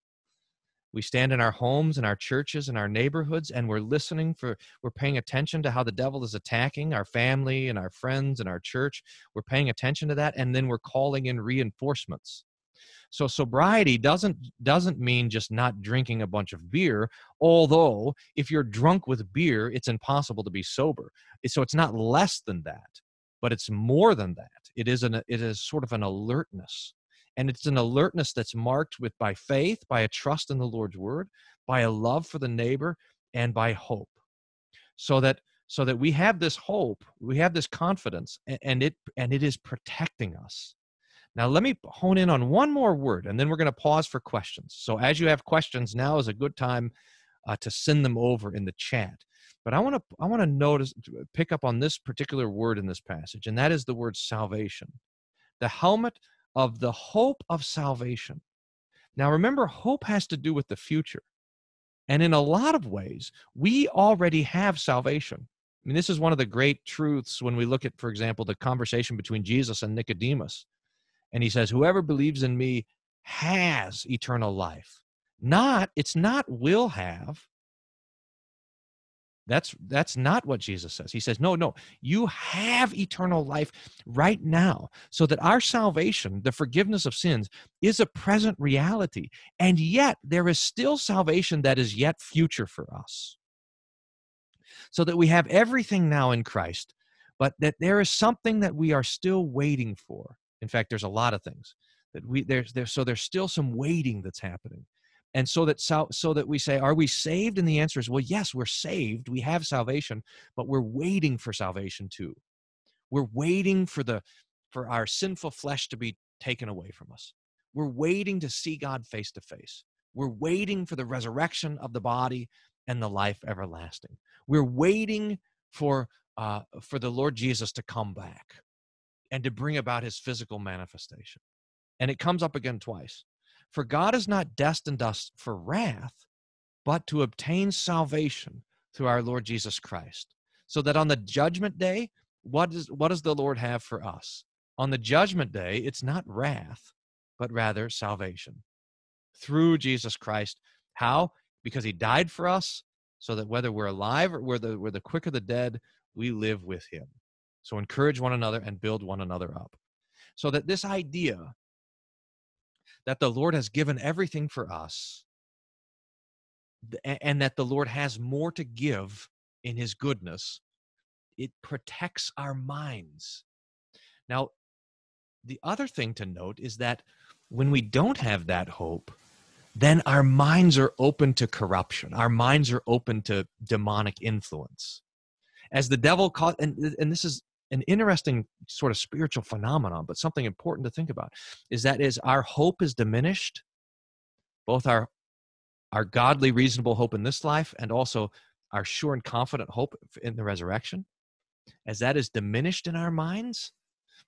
We stand in our homes and our churches and our neighborhoods, and we're listening for, we're paying attention to how the devil is attacking our family and our friends and our church. We're paying attention to that, and then we're calling in reinforcements. So sobriety doesn't doesn't mean just not drinking a bunch of beer, although if you're drunk with beer, it's impossible to be sober. So it's not less than that, but it's more than that. It is an it is sort of an alertness. And it's an alertness that's marked with by faith, by a trust in the Lord's word, by a love for the neighbor, and by hope. So that so that we have this hope, we have this confidence, and it and it is protecting us now, let me hone in on one more word, and then we're going to pause for questions. So, as you have questions, now is a good time uh, to send them over in the chat. But I want to I want to notice pick up on this particular word in this passage, and that is the word salvation, the helmet of the hope of salvation. Now, remember, hope has to do with the future, and in a lot of ways, we already have salvation. I mean, this is one of the great truths when we look at, for example, the conversation between Jesus and Nicodemus and he says whoever believes in me has eternal life. Not it's not will have. That's that's not what jesus says. He says no no you have eternal life right now so that our salvation the forgiveness of sins is a present reality and yet there is still salvation that is yet future for us. So that we have everything now in christ but that there is something that we are still waiting for in fact, there's a lot of things that we there's there's so there's still some waiting that's happening. and so that so, so that we say are we saved? And the answer is well yes we're saved. We have salvation but we're waiting for salvation too. We're waiting for the for our sinful flesh to be taken away from us. We're waiting to see god face to face. We're waiting for the resurrection of the body and the life everlasting. We're waiting for uh, for the lord jesus to come back and to bring about his physical manifestation and it comes up again twice for God is not destined us for wrath, but to obtain salvation through our Lord Jesus Christ. So that on the judgment day, what, is, what does the Lord have for us? On the judgment day, it's not wrath, but rather salvation through Jesus Christ. How? Because he died for us, so that whether we're alive or we're the, we're the quick of the dead, we live with him. So encourage one another and build one another up. So that this idea that the Lord has given everything for us and that the Lord has more to give in his goodness, it protects our minds. Now, the other thing to note is that when we don't have that hope, then our minds are open to corruption. Our minds are open to demonic influence. As the devil caught, and, and this is an interesting sort of spiritual phenomenon, but something important to think about is that is our hope is diminished, both our our godly, reasonable hope in this life and also our sure and confident hope in the resurrection. As that is diminished in our minds,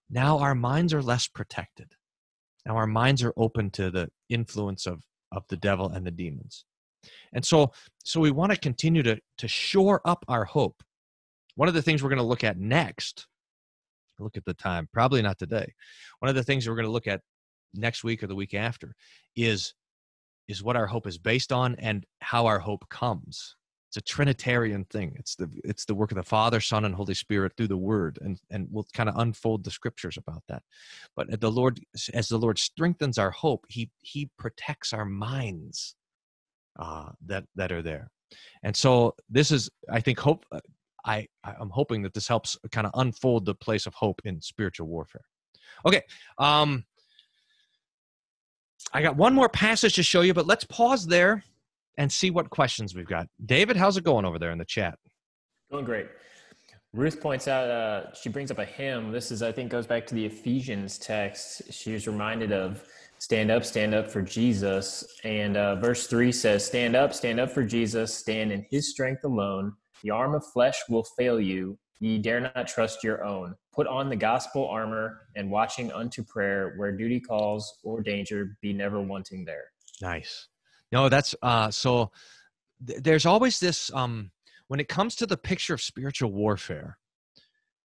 now our minds are less protected. Now our minds are open to the influence of of the devil and the demons. And so so we want to continue to to shore up our hope one of the things we're going to look at next, look at the time, probably not today. One of the things we're going to look at next week or the week after is is what our hope is based on and how our hope comes. It's a trinitarian thing. It's the it's the work of the Father, Son, and Holy Spirit through the Word, and and we'll kind of unfold the scriptures about that. But the Lord, as the Lord strengthens our hope, He He protects our minds uh, that that are there. And so this is, I think, hope uh, I, I'm hoping that this helps kind of unfold the place of hope in spiritual warfare. Okay. Um, I got one more passage to show you, but let's pause there and see what questions we've got. David, how's it going over there in the chat? Going great. Ruth points out, uh, she brings up a hymn. This is, I think, goes back to the Ephesians text. She was reminded of stand up, stand up for Jesus. And uh, verse 3 says, Stand up, stand up for Jesus, stand in his strength alone. The arm of flesh will fail you. Ye dare not trust your own. Put on the gospel armor and watching unto prayer where duty calls or danger, be never wanting there. Nice. No, that's uh so th- there's always this um when it comes to the picture of spiritual warfare,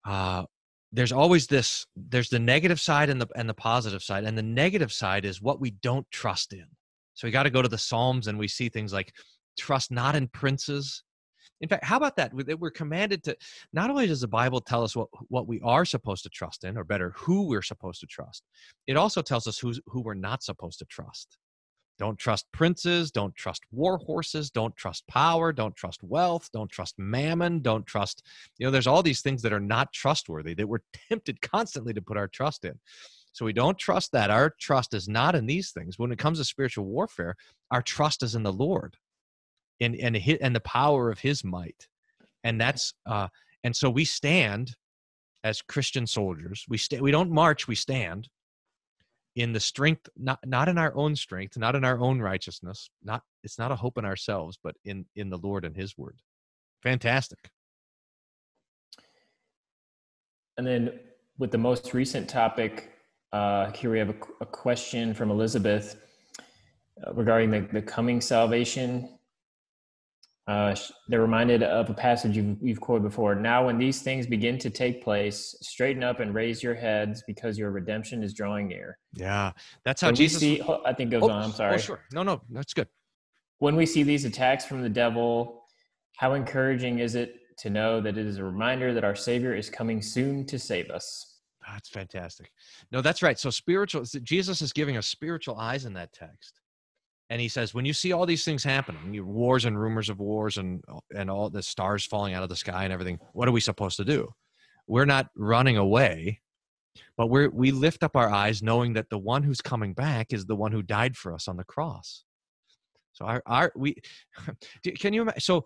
uh there's always this there's the negative side and the and the positive side and the negative side is what we don't trust in. So we got to go to the Psalms and we see things like trust not in princes, in fact, how about that? We're commanded to not only does the Bible tell us what, what we are supposed to trust in, or better, who we're supposed to trust, it also tells us who's, who we're not supposed to trust. Don't trust princes, don't trust war horses, don't trust power, don't trust wealth, don't trust mammon, don't trust, you know, there's all these things that are not trustworthy that we're tempted constantly to put our trust in. So we don't trust that. Our trust is not in these things. When it comes to spiritual warfare, our trust is in the Lord and and hit and the power of his might. And that's uh and so we stand as christian soldiers. We stay we don't march we stand in the strength not not in our own strength not in our own righteousness not it's not a hope in ourselves but in in the lord and his word. Fantastic. And then with the most recent topic uh here we have a, a question from elizabeth uh, regarding the, the coming salvation uh, they're reminded of a passage you've, you've quoted before. Now, when these things begin to take place, straighten up and raise your heads because your redemption is drawing near. Yeah, that's how when Jesus. See, I think goes oh, on. I'm oh, sorry. Oh, sure. No, no, that's good. When we see these attacks from the devil, how encouraging is it to know that it is a reminder that our Savior is coming soon to save us? That's fantastic. No, that's right. So spiritual. Jesus is giving us spiritual eyes in that text and he says when you see all these things happening wars and rumors of wars and uh, and all the stars falling out of the sky and everything what are we supposed to do we're not running away but we we lift up our eyes knowing that the one who's coming back is the one who died for us on the cross So our, our we can you imagine so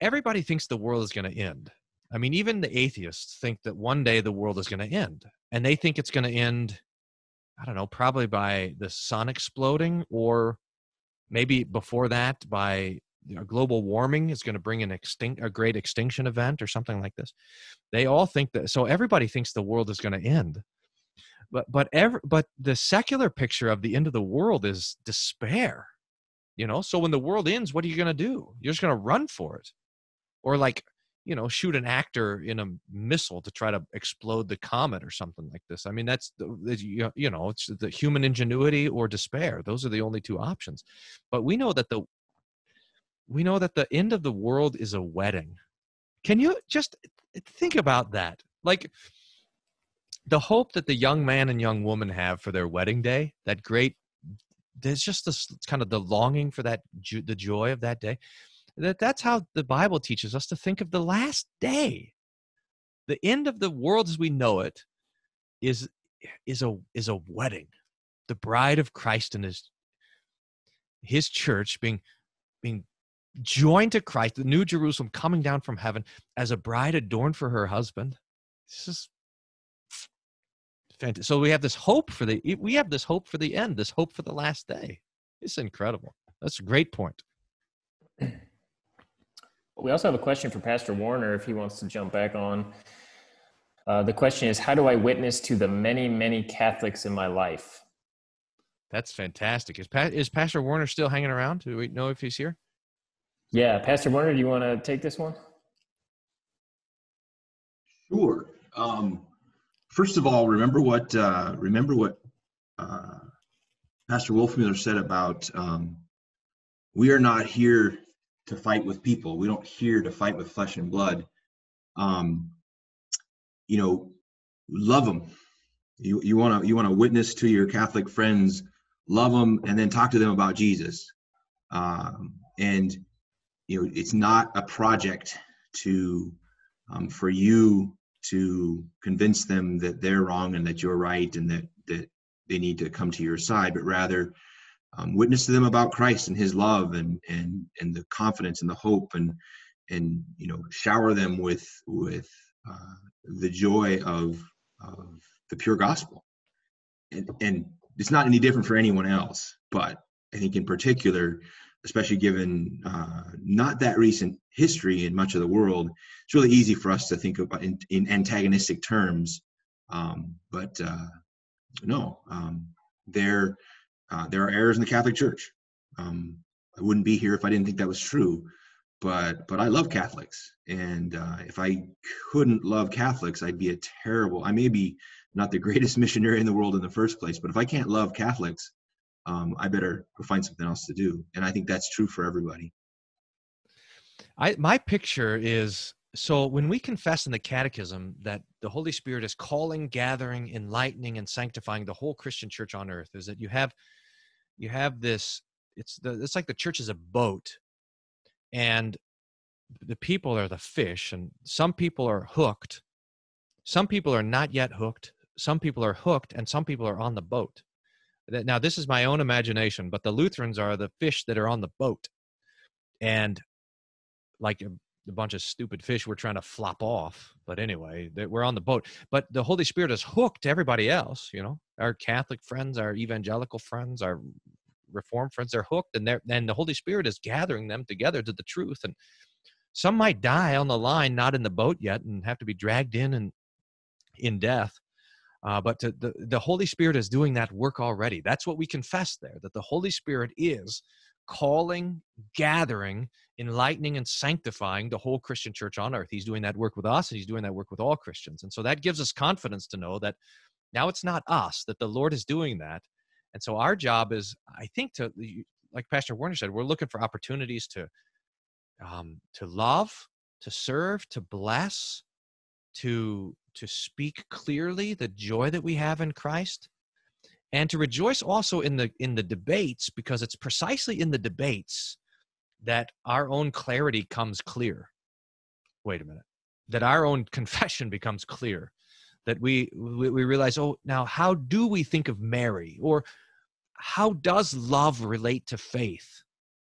everybody thinks the world is going to end. I mean, even the atheists think that one day the world is going to end, and they think it's going to end. I don't know, probably by the sun exploding, or maybe before that by you know, global warming is going to bring an extinct a great extinction event or something like this. They all think that. So everybody thinks the world is going to end, but but ever but the secular picture of the end of the world is despair you know so when the world ends what are you going to do you're just going to run for it or like you know shoot an actor in a missile to try to explode the comet or something like this. I mean that's the you know it's the human ingenuity or despair. Those are the only two options. But we know that the we know that the end of the world is a wedding. Can you just think about that? Like the hope that the young man and young woman have for their wedding day that great there's just this kind of the longing for that the joy of that day that that's how the bible teaches us to think of the last day the end of the world as we know it is is a is a wedding the bride of christ and his his church being being joined to christ the new jerusalem coming down from heaven as a bride adorned for her husband this is fantastic. So we have this hope for the we have this hope for the end, this hope for the last day. It's incredible. That's a great point. We also have a question for Pastor Warner if he wants to jump back on. Uh, the question is, how do I witness to the many, many Catholics in my life? That's fantastic. Is, pa- is Pastor Warner still hanging around? Do we know if he's here? Yeah, Pastor Warner, do you want to take this one? Sure. Um, first of all, remember what uh, remember what uh, Pastor Wolfmueller said about um, we are not here to fight with people. We don't here to fight with flesh and blood. Um, you know, love them. You you want to you want to witness to your Catholic friends, love them, and then talk to them about Jesus. Um, and you know, it's not a project to um, for you to convince them that they're wrong and that you're right and that that they need to come to your side, but rather um, witness to them about Christ and His love and and and the confidence and the hope and and you know shower them with with uh, the joy of of the pure gospel. And and it's not any different for anyone else, but I think in particular especially given uh, not that recent history in much of the world, it's really easy for us to think about in, in antagonistic terms. Um, but uh, no, um, there uh, there are errors in the Catholic Church. Um, I wouldn't be here if I didn't think that was true. But but I love Catholics, and uh, if I couldn't love Catholics, I'd be a terrible. I may be not the greatest missionary in the world in the first place, but if I can't love Catholics, um, I better go find something else to do. And I think that's true for everybody. I my picture is so when we confess in the catechism that the Holy Spirit is calling, gathering, enlightening, and sanctifying the whole Christian church on earth, is that you have you have this it's the it's like the church is a boat and the people are the fish and some people are hooked some people are not yet hooked some people are hooked and some people are on the boat. Now this is my own imagination but the lutherans are the fish that are on the boat and like a, bunch of stupid fish we're trying to flop off but anyway we're on the boat but the holy spirit is hooked everybody else you know our catholic friends our evangelical friends our reformed friends they're hooked and they're and the holy spirit is gathering them together to the truth and some might die on the line not in the boat yet and have to be dragged in and in death uh, but to, the, the Holy Spirit is doing that work already. That's what we confess there, that the Holy Spirit is calling, gathering, enlightening, and sanctifying the whole Christian church on earth. He's doing that work with us, and He's doing that work with all Christians. And so that gives us confidence to know that now it's not us, that the Lord is doing that. And so our job is, I think, to, like Pastor Warner said, we're looking for opportunities to, um, to love, to serve, to bless, to to speak clearly the joy that we have in Christ and to rejoice also in the in the debates because it's precisely in the debates that our own clarity comes clear. Wait a minute. That our own confession becomes clear. That we we, we realize oh now how do we think of mary? Or how does love relate to faith?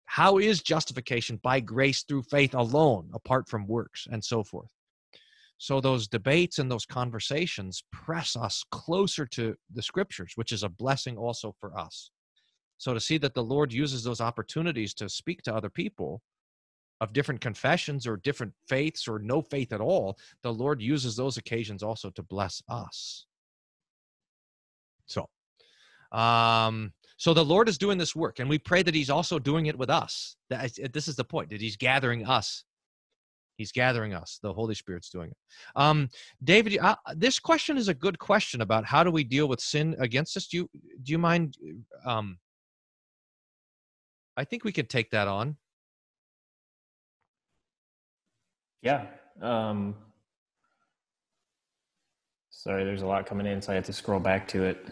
How is justification by grace through faith alone, apart from works, and so forth? So those debates and those conversations press us closer to the scriptures, which is a blessing also for us. So to see that the Lord uses those opportunities to speak to other people of different confessions or different faiths or no faith at all, the Lord uses those occasions also to bless us. So, um, so the Lord is doing this work, and we pray that He's also doing it with us. That, this is the point that He's gathering us He's gathering us. The Holy Spirit's doing it. Um, David, uh, this question is a good question about how do we deal with sin against us. Do you do you mind? Um, I think we could take that on. Yeah. Um, sorry, there's a lot coming in, so I have to scroll back to it.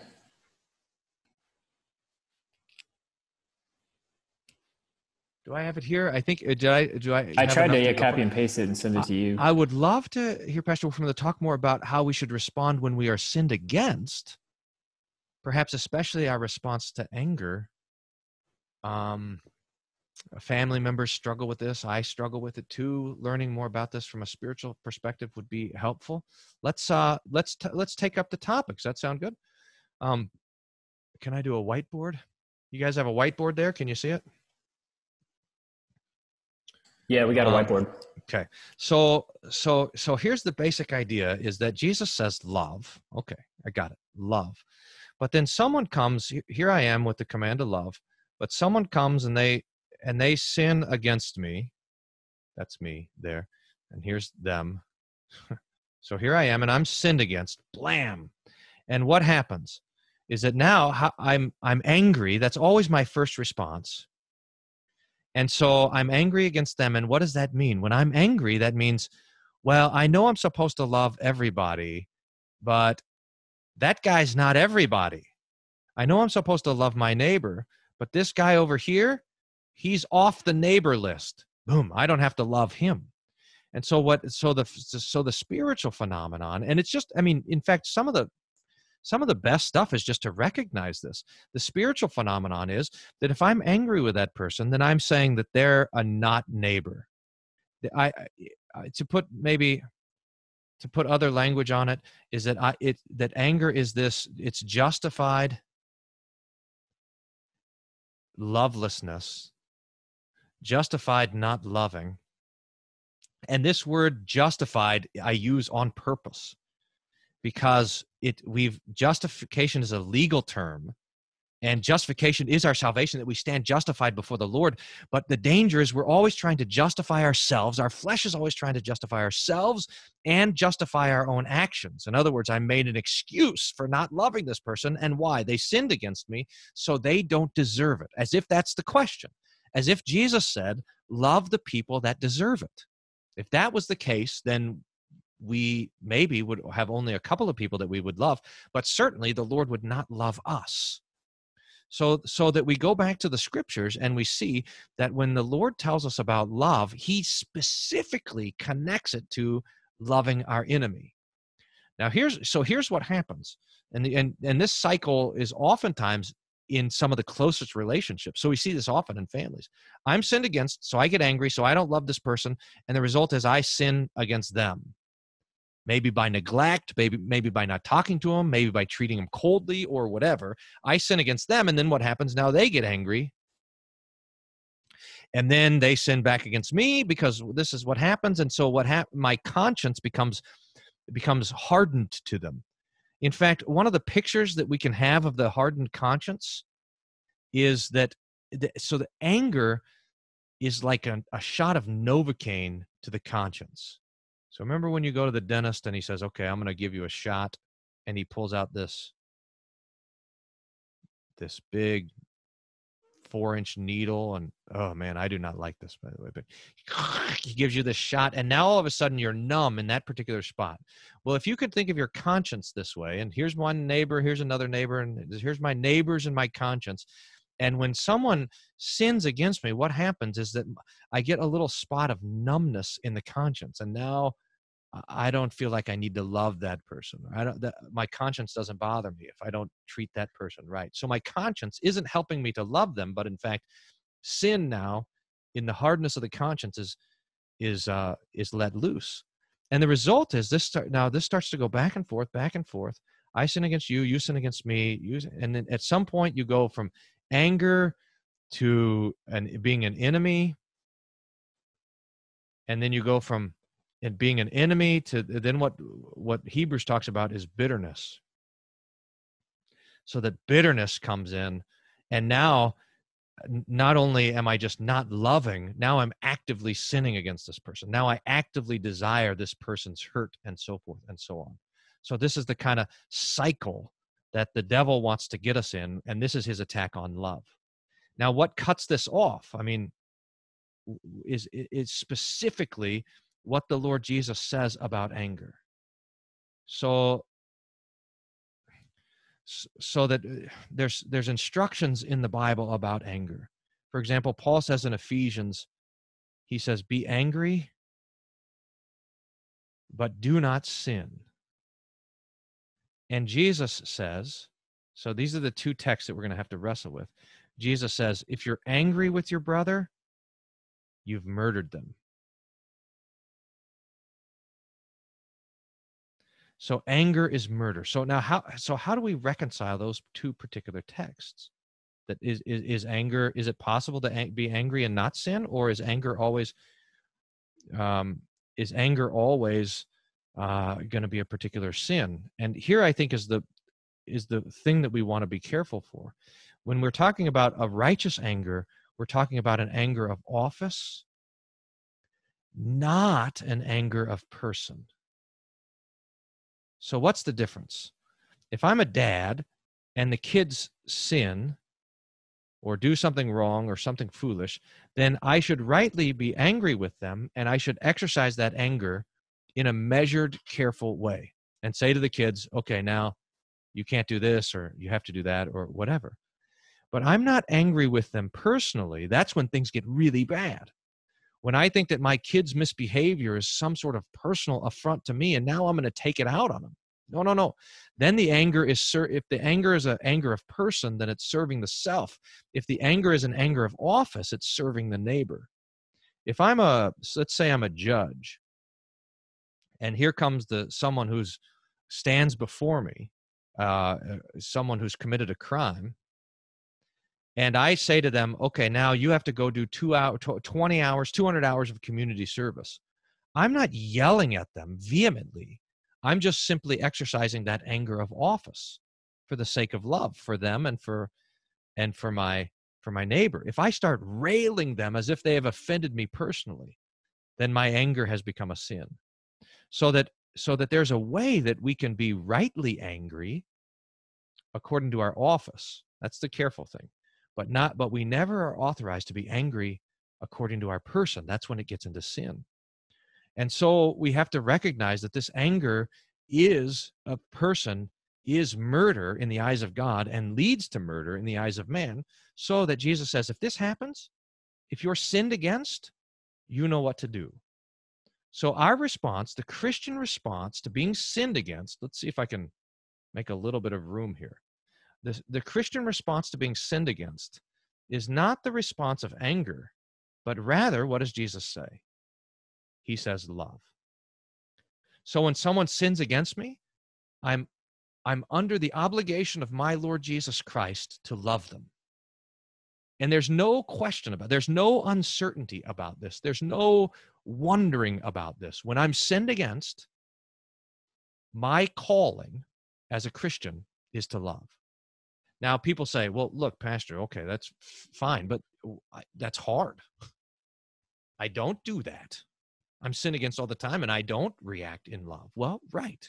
Do I have it here? I think uh, did I do I? I tried to yeah, copy and paste it and send it to you. I would love to hear Pastor from the talk more about how we should respond when we are sinned against. Perhaps especially our response to anger. Um, family members struggle with this. I struggle with it too. Learning more about this from a spiritual perspective would be helpful. Let's uh let's t- let's take up the topics. That sound good? Um, can I do a whiteboard? You guys have a whiteboard there? Can you see it? Yeah, we got a um, whiteboard. Okay. So so so here's the basic idea is that Jesus says love. Okay, I got it. Love. But then someone comes, here I am with the command to love, but someone comes and they and they sin against me. That's me there. And here's them. so here I am and I'm sinned against. Blam. And what happens is that now I'm I'm angry. That's always my first response. And so I'm angry against them. And what does that mean? When I'm angry, that means, well, I know I'm supposed to love everybody, but that guy's not everybody. I know I'm supposed to love my neighbor, but this guy over here, he's off the neighbor list. Boom, I don't have to love him. And so what so the so the spiritual phenomenon and it's just I mean in fact some of the some of the best stuff is just to recognize this. The spiritual phenomenon is that if I'm angry with that person, then I'm saying that they're a not neighbor. I, I to put maybe to put other language on it is that I it that anger is this it's justified lovelessness, justified not loving. And this word justified I use on purpose because it we've justification is a legal term and justification is our salvation that we stand justified before the lord. But the danger is we're always trying to justify ourselves. Our flesh is always trying to justify ourselves and justify our own actions. In other words i made an excuse for not loving this person and why? They sinned against me so they don't deserve it. As if that's the question. As if jesus said love the people that deserve it. If that was the case then we maybe would have only a couple of people that we would love but certainly the lord would not love us so so that we go back to the scriptures and we see that when the lord tells us about love he specifically connects it to loving our enemy now here's so here's what happens and the, and and this cycle is oftentimes in some of the closest relationships. So we see this often in families. I'm sinned against, so I get angry, so I don't love this person, and the result is I sin against them maybe by neglect, maybe maybe by not talking to them, maybe by treating them coldly or whatever. I sin against them, and then what happens? Now they get angry, and then they sin back against me because this is what happens. And so what hap- My conscience becomes becomes hardened to them. In fact, one of the pictures that we can have of the hardened conscience is that the, so the anger is like a, a shot of novocaine to the conscience so remember when you go to the dentist and he says, "Okay, I'm going to give you a shot," and he pulls out this this big four inch needle and oh man i do not like this by the way but he gives you this shot and now all of a sudden you're numb in that particular spot. Well if you could think of your conscience this way and here's one neighbor here's another neighbor and here's my neighbors and my conscience and when someone sins against me what happens is that i get a little spot of numbness in the conscience and now I don't feel like I need to love that person. I don't. That, my conscience doesn't bother me if I don't treat that person right. So my conscience isn't helping me to love them, but in fact, sin now in the hardness of the conscience is is uh is let loose and the result is this start now this starts to go back and forth back and forth i sin against you you sin against me you and then at some point you go from anger to an being an enemy and then you go from it being an enemy to then what what hebrews talks about is bitterness so that bitterness comes in and now not only am I just not loving, now I'm actively sinning against this person. Now I actively desire this person's hurt and so forth and so on. So this is the kind of cycle that the devil wants to get us in, and this is his attack on love. Now, what cuts this off? I mean, is is specifically what the Lord Jesus says about anger. So so that uh, there's there's instructions in the bible about anger. For example paul says in ephesians he says be angry but do not sin. And jesus says so these are the two texts that we're going to have to wrestle with. Jesus says if you're angry with your brother you've murdered them So anger is murder. So now how so how do we reconcile those two particular texts? That is is, is anger is it possible to be angry and not sin or is anger always um is anger always uh going to be a particular sin? And here I think is the is the thing that we want to be careful for. When we're talking about a righteous anger, we're talking about an anger of office, not an anger of person. So, what's the difference? If I'm a dad and the kids sin or do something wrong or something foolish, then I should rightly be angry with them and I should exercise that anger in a measured, careful way and say to the kids, okay, now you can't do this or you have to do that or whatever. But I'm not angry with them personally. That's when things get really bad when I think that my kid's misbehavior is some sort of personal affront to me, and now I'm going to take it out on them. No, no, no. Then the anger is ser- if the anger is an anger of person, then it's serving the self. If the anger is an anger of office, it's serving the neighbor. If I'm a let's say I'm a judge, and here comes the someone who's stands before me, uh, someone who's committed a crime, and I say to them, okay, now you have to go do two hour, 20 hours, 200 hours of community service. I'm not yelling at them vehemently. I'm just simply exercising that anger of office for the sake of love for them and for and for my for my neighbor. If I start railing them as if they have offended me personally, then my anger has become a sin. So that so that there's a way that we can be rightly angry according to our office. That's the careful thing but not but we never are authorized to be angry according to our person. That's when it gets into sin. And so we have to recognize that this anger is a person is murder in the eyes of god and leads to murder in the eyes of man so that jesus says if this happens if you're sinned against you know what to do. So our response the christian response to being sinned against let's see if i can make a little bit of room here the, the Christian response to being sinned against is not the response of anger, but rather, what does Jesus say? He says love. So when someone sins against me, I'm I'm under the obligation of my Lord Jesus Christ to love them. And there's no question about there's no uncertainty about this. There's no wondering about this. When I'm sinned against, my calling as a Christian is to love. Now, people say, well, look, Pastor, okay, that's fine, but that's hard. I don't do that. I'm sin against all the time and I don't react in love. Well, right.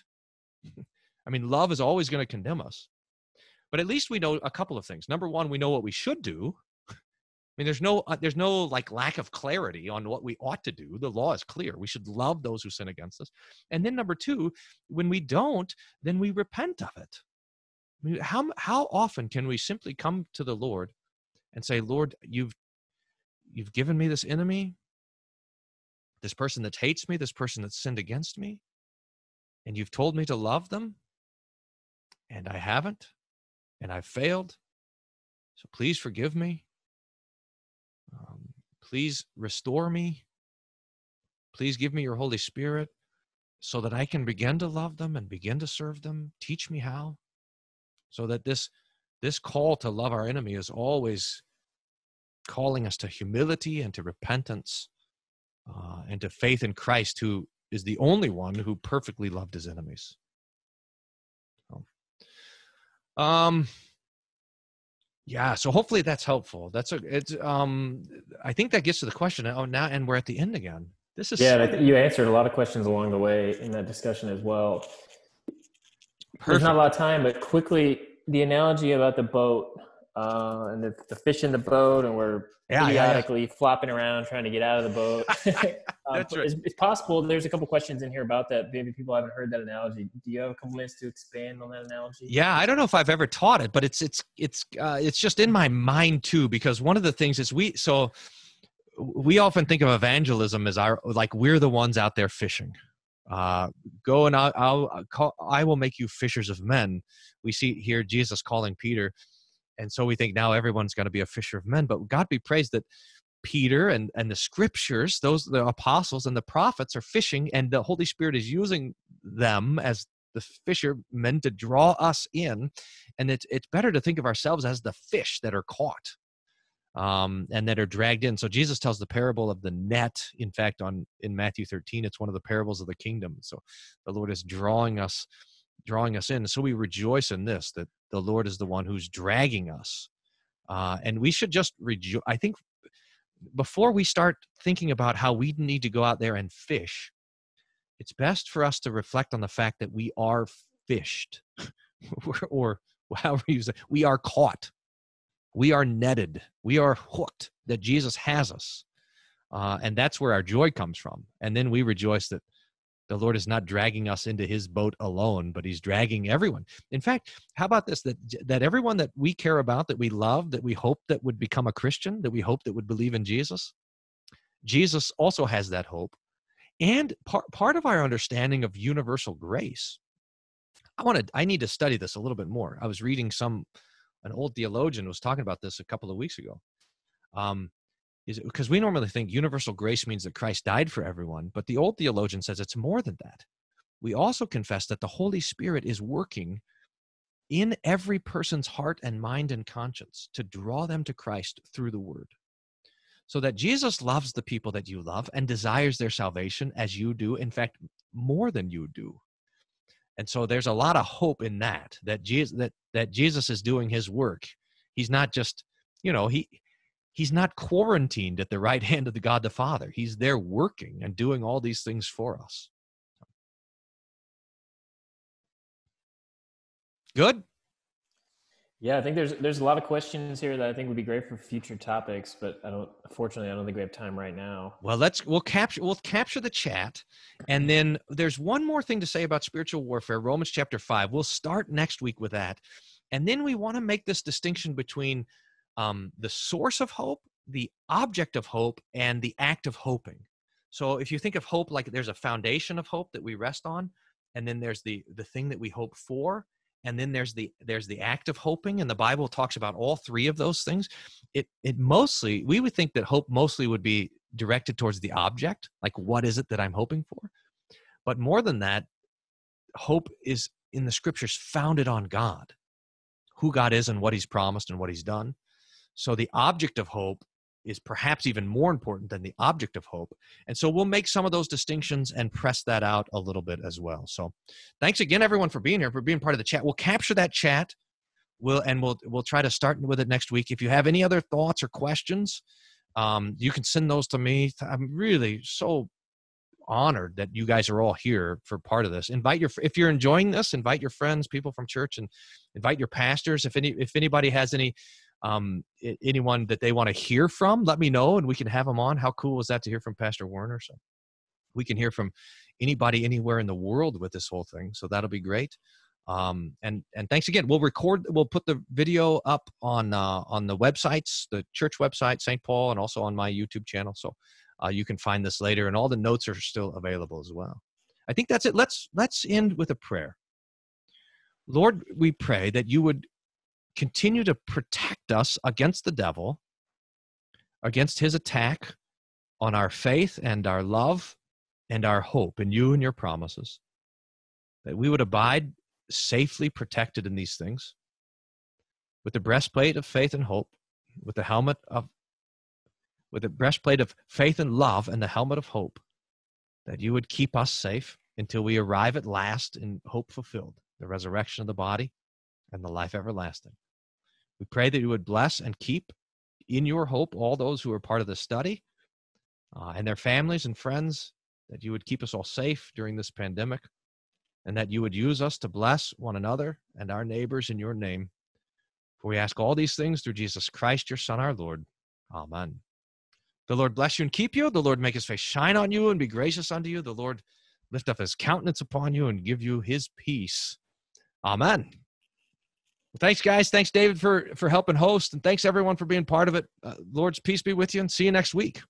I mean, love is always going to condemn us. But at least we know a couple of things. Number one, we know what we should do. I mean, there's no uh, there's no like lack of clarity on what we ought to do. The law is clear. We should love those who sin against us. And then number two, when we don't, then we repent of it. Mean, how how often can we simply come to the Lord and say, "Lord, you've you've given me this enemy, this person that hates me, this person that sinned against me, and you've told me to love them, and I haven't, and I've failed. So please forgive me." Um, please restore me. Please give me your Holy Spirit so that I can begin to love them and begin to serve them. Teach me how. So that this this call to love our enemy is always calling us to humility and to repentance uh, and to faith in Christ, who is the only one who perfectly loved his enemies. So, um, yeah. So hopefully that's helpful. That's a. It's. Um, I think that gets to the question. Oh, now and we're at the end again. This is. Yeah, you answered a lot of questions along the way in that discussion as well. Perfect. There's not a lot of time, but quickly the analogy about the boat uh, and the, the fish in the boat, and we're yeah, periodically yeah, yeah. flopping around trying to get out of the boat. um, That's right. It's, it's, possible. There's a couple questions in here about that. Maybe people haven't heard that analogy. Do you have a couple minutes to expand on that analogy? Yeah, I don't know if I've ever taught it, but it's it's it's uh, it's just in my mind too. Because one of the things is we so we often think of evangelism as our like we're the ones out there fishing uh, go and I'll, I'll call, I will make you fishers of men. We see here Jesus calling Peter and so we think now everyone's going to be a fisher of men but god be praised that peter and and the scriptures those the apostles and the prophets are fishing and the holy spirit is using them as the fishermen to draw us in and it's it's better to think of ourselves as the fish that are caught um, and that are dragged in so jesus tells the parable of the net in fact on in matthew 13 it's one of the parables of the kingdom so the lord is drawing us drawing us in. So we rejoice in this that the Lord is the one who's dragging us. Uh, and we should just rejoice. I think before we start thinking about how we need to go out there and fish, it's best for us to reflect on the fact that we are fished, or however you say, we are caught, we are netted, we are hooked. That Jesus has us, uh, and that's where our joy comes from. And then we rejoice that the Lord is not dragging us into his boat alone, but he's dragging everyone. In fact, how about this that that everyone that we care about, that we love, that we hope that would become a Christian, that we hope that would believe in Jesus, Jesus also has that hope. And part part of our understanding of universal grace. I want to I need to study this a little bit more. I was reading some an old theologian was talking about this a couple of weeks ago. Um, is because we normally think universal grace means that Christ died for everyone, but the old theologian says it's more than that. We also confess that the Holy Spirit is working in every person's heart and mind and conscience to draw them to Christ through the word. So that Jesus loves the people that you love and desires their salvation as you do, in fact, more than you do. And so there's a lot of hope in that that Jesus that that Jesus is doing his work. He's not just, you know, he he's not quarantined at the right hand of the God the Father. He's there working and doing all these things for us. Good. Yeah, I think there's there's a lot of questions here that I think would be great for future topics, but I don't. Unfortunately, I don't think we have time right now. Well, let's we'll capture we'll capture the chat, and then there's one more thing to say about spiritual warfare. Romans chapter five. We'll start next week with that, and then we want to make this distinction between um, the source of hope, the object of hope, and the act of hoping. So if you think of hope like there's a foundation of hope that we rest on, and then there's the the thing that we hope for, and then there's the there's the act of hoping, and the Bible talks about all three of those things. It it mostly we would think that hope mostly would be directed towards the object, like what is it that I'm hoping for? But more than that, hope is in the scriptures founded on God, who God is and what He's promised and what He's done. So the object of hope is perhaps even more important than the object of hope. And so we'll make some of those distinctions and press that out a little bit as well. So thanks again everyone for being here, for being part of the chat. We'll capture that chat. We'll and we'll we'll try to start with it next week. If you have any other thoughts or questions, um, you can send those to me. I'm really so honored that you guys are all here for part of this. Invite your if you're enjoying this, invite your friends, people from church, and invite your pastors. If any if anybody has any um, anyone that they want to hear from, let me know and we can have them on. How cool was that to hear from Pastor Werner? So we can hear from anybody anywhere in the world with this whole thing. So that'll be great. Um, and and thanks again. We'll record. We'll put the video up on uh, on the websites, the church website, St. Paul, and also on my YouTube channel. So uh, you can find this later, and all the notes are still available as well. I think that's it. Let's let's end with a prayer. Lord, we pray that you would continue to protect us against the devil, against his attack on our faith and our love and our hope in you and your promises. That we would abide safely protected in these things with the breastplate of faith and hope, with the helmet of with the breastplate of faith and love and the helmet of hope, that you would keep us safe until we arrive at last in hope fulfilled, the resurrection of the body and the life everlasting. We pray that you would bless and keep in your hope all those who are part of the study uh, and their families and friends, that you would keep us all safe during this pandemic, and that you would use us to bless one another and our neighbors in your name. For we ask all these things through Jesus Christ, your Son, our Lord. Amen. The Lord bless you and keep you. The Lord make his face shine on you and be gracious unto you. The Lord lift up his countenance upon you and give you his peace. Amen. Well, thanks, guys. Thanks, David, for for helping host, and thanks everyone for being part of it. Uh, Lord's peace be with you, and see you next week.